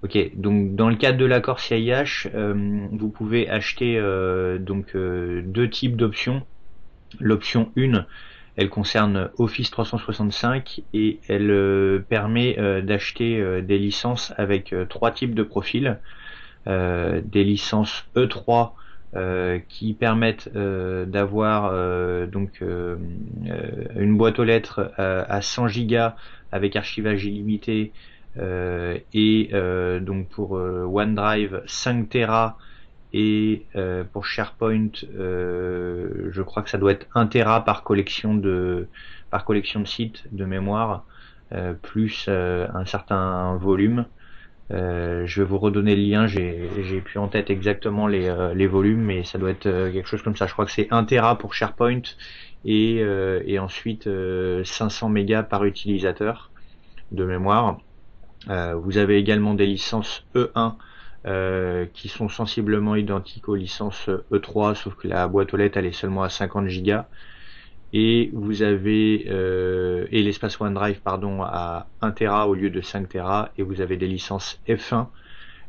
S1: Ok, donc dans le cadre de l'accord CIH, vous pouvez acheter donc deux types d'options. L'option 1 Elle concerne Office 365 et elle permet d'acheter des licences avec trois types de profils. des licences E3 qui permettent d'avoir donc une boîte aux lettres à 100 gigas avec archivage illimité euh, et euh, donc pour euh, OneDrive 5 Tera et pour SharePoint je crois que ça doit être 1 Tera par collection de par collection de sites de mémoire plus un certain volume je vais vous redonner le lien, j'ai plus en tête exactement les, les, volumes, mais ça doit être quelque chose comme ça. Je crois que c'est 1 Tera pour SharePoint et, et ensuite 500 mégas par utilisateur de mémoire. Euh, vous avez également des licences E1 euh, qui sont sensiblement identiques aux licences E3, sauf que la boîte aux lettres elle est seulement à 50 Go. Et vous avez euh, et l'espace OneDrive pardon à 1 Tera au lieu de 5 Tera et vous avez des licences F1.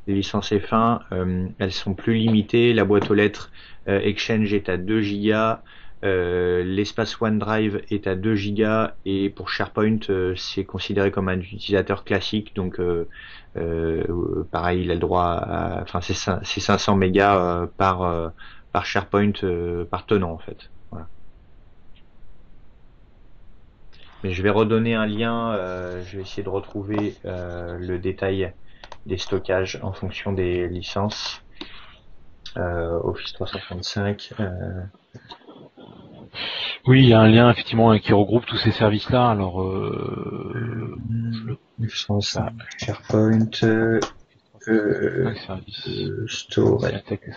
S1: Les licences F1 elles sont plus limitées. La boîte aux lettres Exchange est à 2 Go euh, l'espace OneDrive est à 2 Go et pour SharePoint euh, c'est considéré comme un utilisateur classique. Donc euh, pareil il a le droit enfin c'est 500 mégas par par SharePoint par tenant en fait. Mais je vais redonner un lien je vais essayer de retrouver le détail des stockages en fonction des licences. Office 365
S2: oui, il y a un lien effectivement qui regroupe tous ces services-là. Alors, euh,
S1: je ça. SharePoint, euh, euh, Store,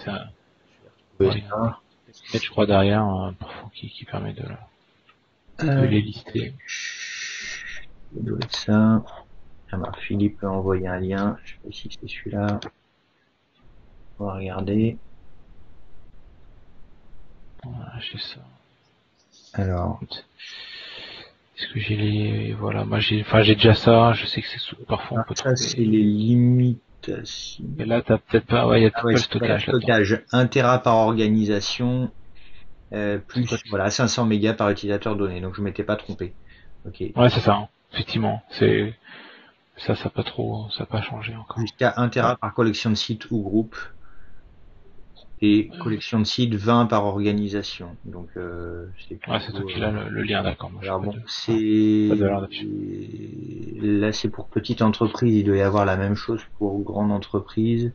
S2: ça. je crois derrière, hein, qui, qui permet de, de les lister.
S1: Ça doit être ça. Alors, Philippe peut envoyer un lien. Je sais pas si c'est celui-là. On va regarder.
S2: Voilà, j'ai ça.
S1: Alors.
S2: Est-ce que j'ai les voilà, moi j'ai enfin j'ai déjà ça, je sais que c'est parfois on
S1: peut ça c'est les limitations.
S2: Et là t'as peut-être pas ouais, il y a ah pas le stockage
S1: stockage 1 Tera par organisation euh, plus voilà 500 mégas par utilisateur donné. Donc je m'étais pas trompé. OK.
S2: Ouais, c'est ça. Hein. Effectivement, c'est ça ça pas trop ça pas changé encore.
S1: Jusqu'à 1 Tera par collection de sites ou groupe et collection de sites 20 par organisation. Donc
S2: euh, c'est ouais, c'est toi qui as le, lien d'accord.
S1: Alors bon, c'est là c'est pour petite entreprise, il doit y avoir la même chose pour grande entreprise.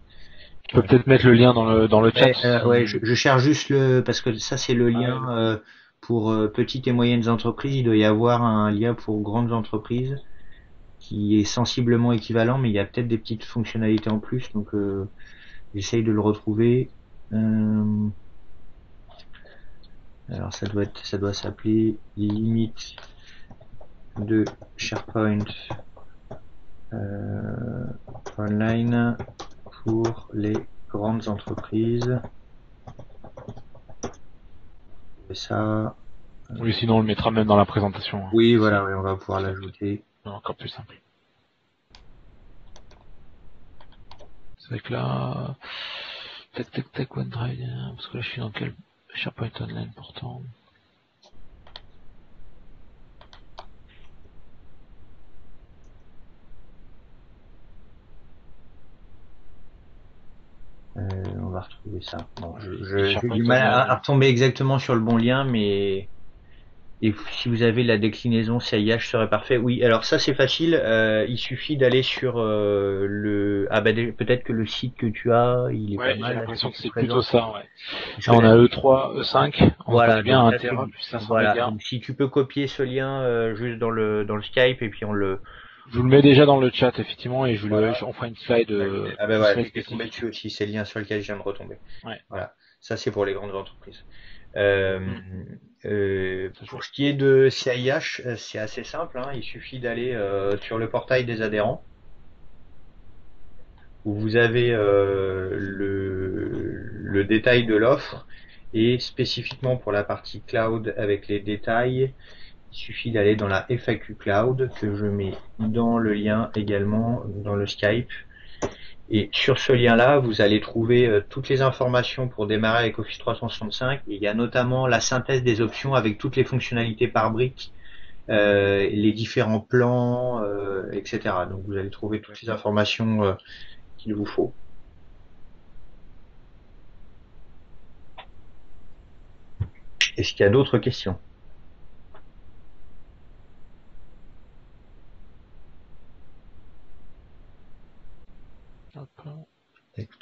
S2: Tu peux peut-être mettre le lien dans le dans le chat.
S1: Euh, ouais, je, je, cherche juste le parce que ça c'est le lien euh, pour euh, petites et moyennes entreprises. Il doit y avoir un lien pour grandes entreprises qui est sensiblement équivalent, mais il y a peut-être des petites fonctionnalités en plus. Donc j'essaye de le retrouver. Euh, alors ça doit être, ça doit s'appeler limite de SharePoint euh, online pour les grandes entreprises. Et ça.
S2: Oui, sinon on le mettra même dans la présentation. Hein.
S1: Oui, voilà, on va pouvoir l'ajouter.
S2: Encore plus simple. C'est vrai que là, Tac tac tac OneDrive, parce que là je suis dans quel SharePoint Online pourtant.
S1: Euh, on va retrouver ça. Bon, je, j'ai du mal à, retomber exactement sur le bon lien, mais et si vous avez la déclinaison CIH serait parfait. Oui, alors ça c'est facile. Euh, il suffit d'aller sur euh, le. Ah bah peut-être que le site que tu as, il est
S2: pas mal. J'ai l'impression que c'est plutôt ça. Ouais. on a E3, E5. On
S1: voilà, bien un terrain, voilà. si tu peux copier ce lien euh, juste dans le dans le Skype et puis on le.
S2: Je vous le mets déjà dans le chat effectivement et je vous le, on fera une slide.
S1: ah bah voilà, je vais tomber dessus aussi. C'est le lien sur lequel je viens de retomber. Ouais. Voilà, ça c'est pour les grandes entreprises. Euh, mm. Euh, pour ce qui est de CIH, euh, c'est assez simple. Hein. il suffit d'aller euh, sur le portail des adhérents où vous avez le, le, détail de l'offre et spécifiquement pour la partie cloud avec les détails, il suffit d'aller dans la FAQ cloud que je mets dans le lien également dans le Skype Et sur ce lien-là, vous allez trouver euh, toutes les informations pour démarrer avec Office 365. Il y a notamment la synthèse des options avec toutes les fonctionnalités par brique, euh, les différents plans, euh, etc. Donc vous allez trouver toutes les informations qu'il vous faut. Est-ce qu'il y a d'autres questions?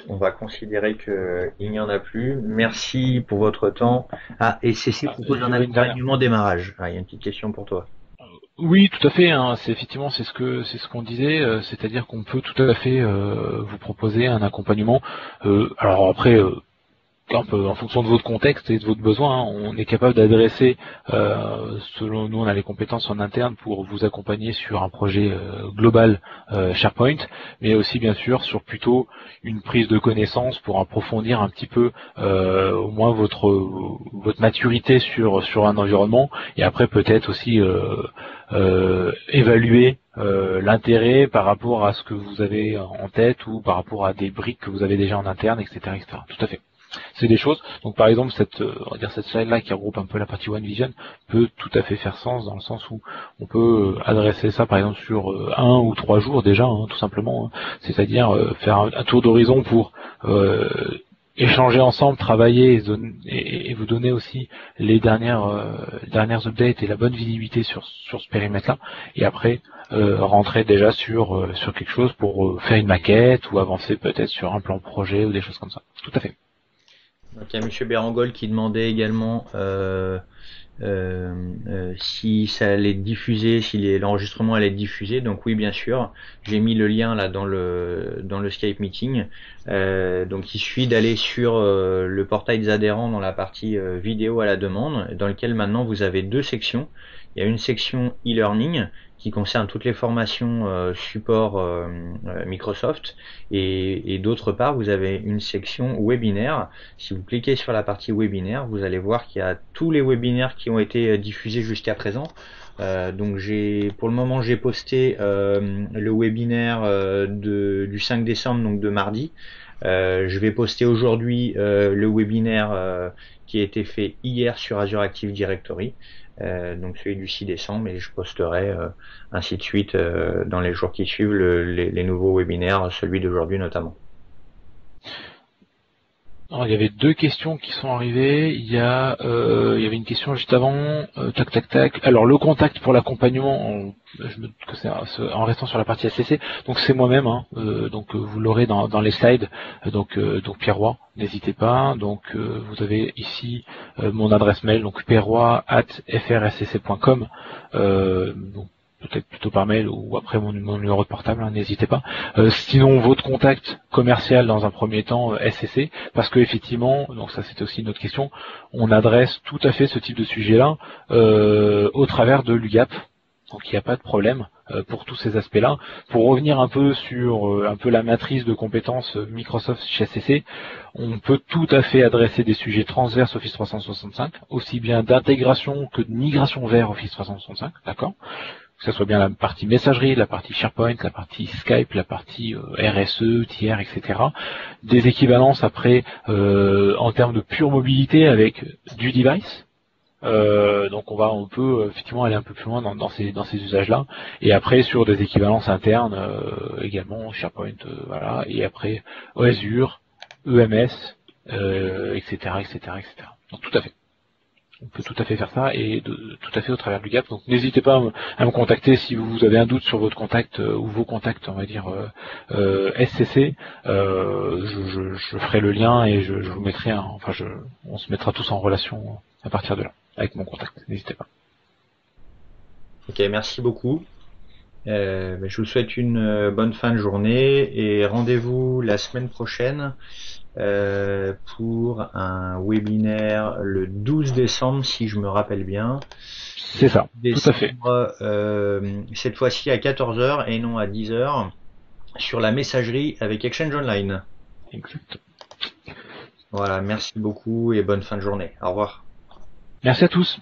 S1: On va considérer qu'il n'y en a plus. Merci pour votre temps. Ah, et Cécile ah, propose un accompagnement démarrage. Ah, il y a une petite question pour toi.
S2: Oui, tout à fait. Hein. C'est effectivement c'est ce que c'est ce qu'on disait, euh, c'est-à-dire qu'on peut tout à fait euh, vous proposer un accompagnement. Euh, alors après, en fonction de votre contexte et de votre besoin, hein, on est capable d'adresser, euh, selon nous, on a les compétences en interne pour vous accompagner sur un projet euh, global euh, SharePoint, mais aussi bien sûr sur plutôt une prise de connaissance pour approfondir un petit peu au moins votre votre maturité sur sur un environnement et après peut-être aussi évaluer l'intérêt par rapport à ce que vous avez en tête ou par rapport à des briques que vous avez déjà en interne, etc., etc. Tout à fait c'est des choses. Donc par exemple cette euh, on va dire cette slide là qui regroupe un peu la partie One Vision peut tout à fait faire sens dans le sens où on peut euh, adresser ça par exemple sur euh, un ou trois jours déjà hein, tout simplement. Hein. C'est-à-dire faire un, tour d'horizon pour échanger ensemble, travailler et, vous donner aussi les dernières dernières updates et la bonne visibilité sur sur ce périmètre là. Et après rentrer déjà sur sur quelque chose pour faire une maquette ou avancer peut-être sur un plan projet ou des choses comme ça. Tout à fait.
S1: Donc il y a Monsieur Bérangol qui demandait également euh, euh, euh, si ça allait être diffusé, si l'enregistrement allait être diffusé. Donc oui, bien sûr. J'ai mis le lien là dans le dans le Skype meeting. donc il suffit d'aller sur le portail des adhérents dans la partie vidéo à la demande, dans lequel maintenant vous avez deux sections. Il y a une section e-learning qui concerne toutes les formations euh, support euh, euh, Microsoft et, d'autre part vous avez une section webinaire. Si vous cliquez sur la partie webinaire, vous allez voir qu'il y a tous les webinaires qui ont été diffusés jusqu'à présent. donc j'ai pour le moment j'ai posté le webinaire de, du 5 décembre donc de mardi. je vais poster aujourd'hui le webinaire qui a été fait hier sur Azure Active Directory. Euh, donc celui du 6 décembre, et je posterai euh, ainsi de suite euh, dans les jours qui suivent les, nouveaux webinaires, celui d'aujourd'hui notamment.
S2: Il y avait deux questions qui sont arrivées. Il y a, il y avait une question juste avant. tac, tac, tac. Alors le contact pour l'accompagnement, en restant sur la partie SCC. Donc c'est moi-même. Hein, euh, donc euh, vous l'aurez dans, les slides. Euh, donc donc Pierre Roy, n'hésitez pas. Donc vous avez ici mon adresse mail. Donc pierroy@frscc.com. donc peut-être plutôt par mail ou après mon, numéro de portable, hein, n'hésitez pas. sinon, votre contact commercial dans un premier temps SCC, parce que effectivement, donc ça c'est aussi une autre question, on adresse tout à fait ce type de sujet-là au travers de l'UGAP, donc il n'y a pas de problème euh, pour tous ces aspects-là. Pour revenir un peu sur euh, un peu la matrice de compétences euh, Microsoft chez SCC, on peut tout à fait adresser des sujets transverses Office 365, aussi bien d'intégration que de migration vers Office 365, d'accord? Que ce soit bien la partie messagerie, la partie SharePoint, la partie Skype, la partie RSE, tiers, etc. Des équivalences après en termes de pure mobilité avec du device, euh, donc on va on peut euh, effectivement aller un peu plus loin dans, ces dans ces usages là et après sur des équivalences internes euh, également SharePoint voilà. Et après Azure EMS etc etc etc donc tout à fait on peut tout à fait faire ça et tout à fait au travers du gap donc n'hésitez pas à me, contacter si vous avez un doute sur votre contact ou vos contacts on va dire SCC je, je, ferai le lien et je, vous mettrai enfin je, on se mettra tous en relation à partir de là avec mon contact. N'hésitez pas.
S1: Ok, merci beaucoup. Euh, ben, je vous souhaite une euh, bonne fin de journée et rendez-vous la semaine prochaine euh, pour un webinaire le 12 décembre si je me rappelle bien.
S2: C'est ça, tout à fait.
S1: cette fois-ci à 14h et non à 10h sur la messagerie avec Exchange Online. Exact. Voilà, merci beaucoup et bonne fin de journée. Au revoir.
S2: Merci à tous.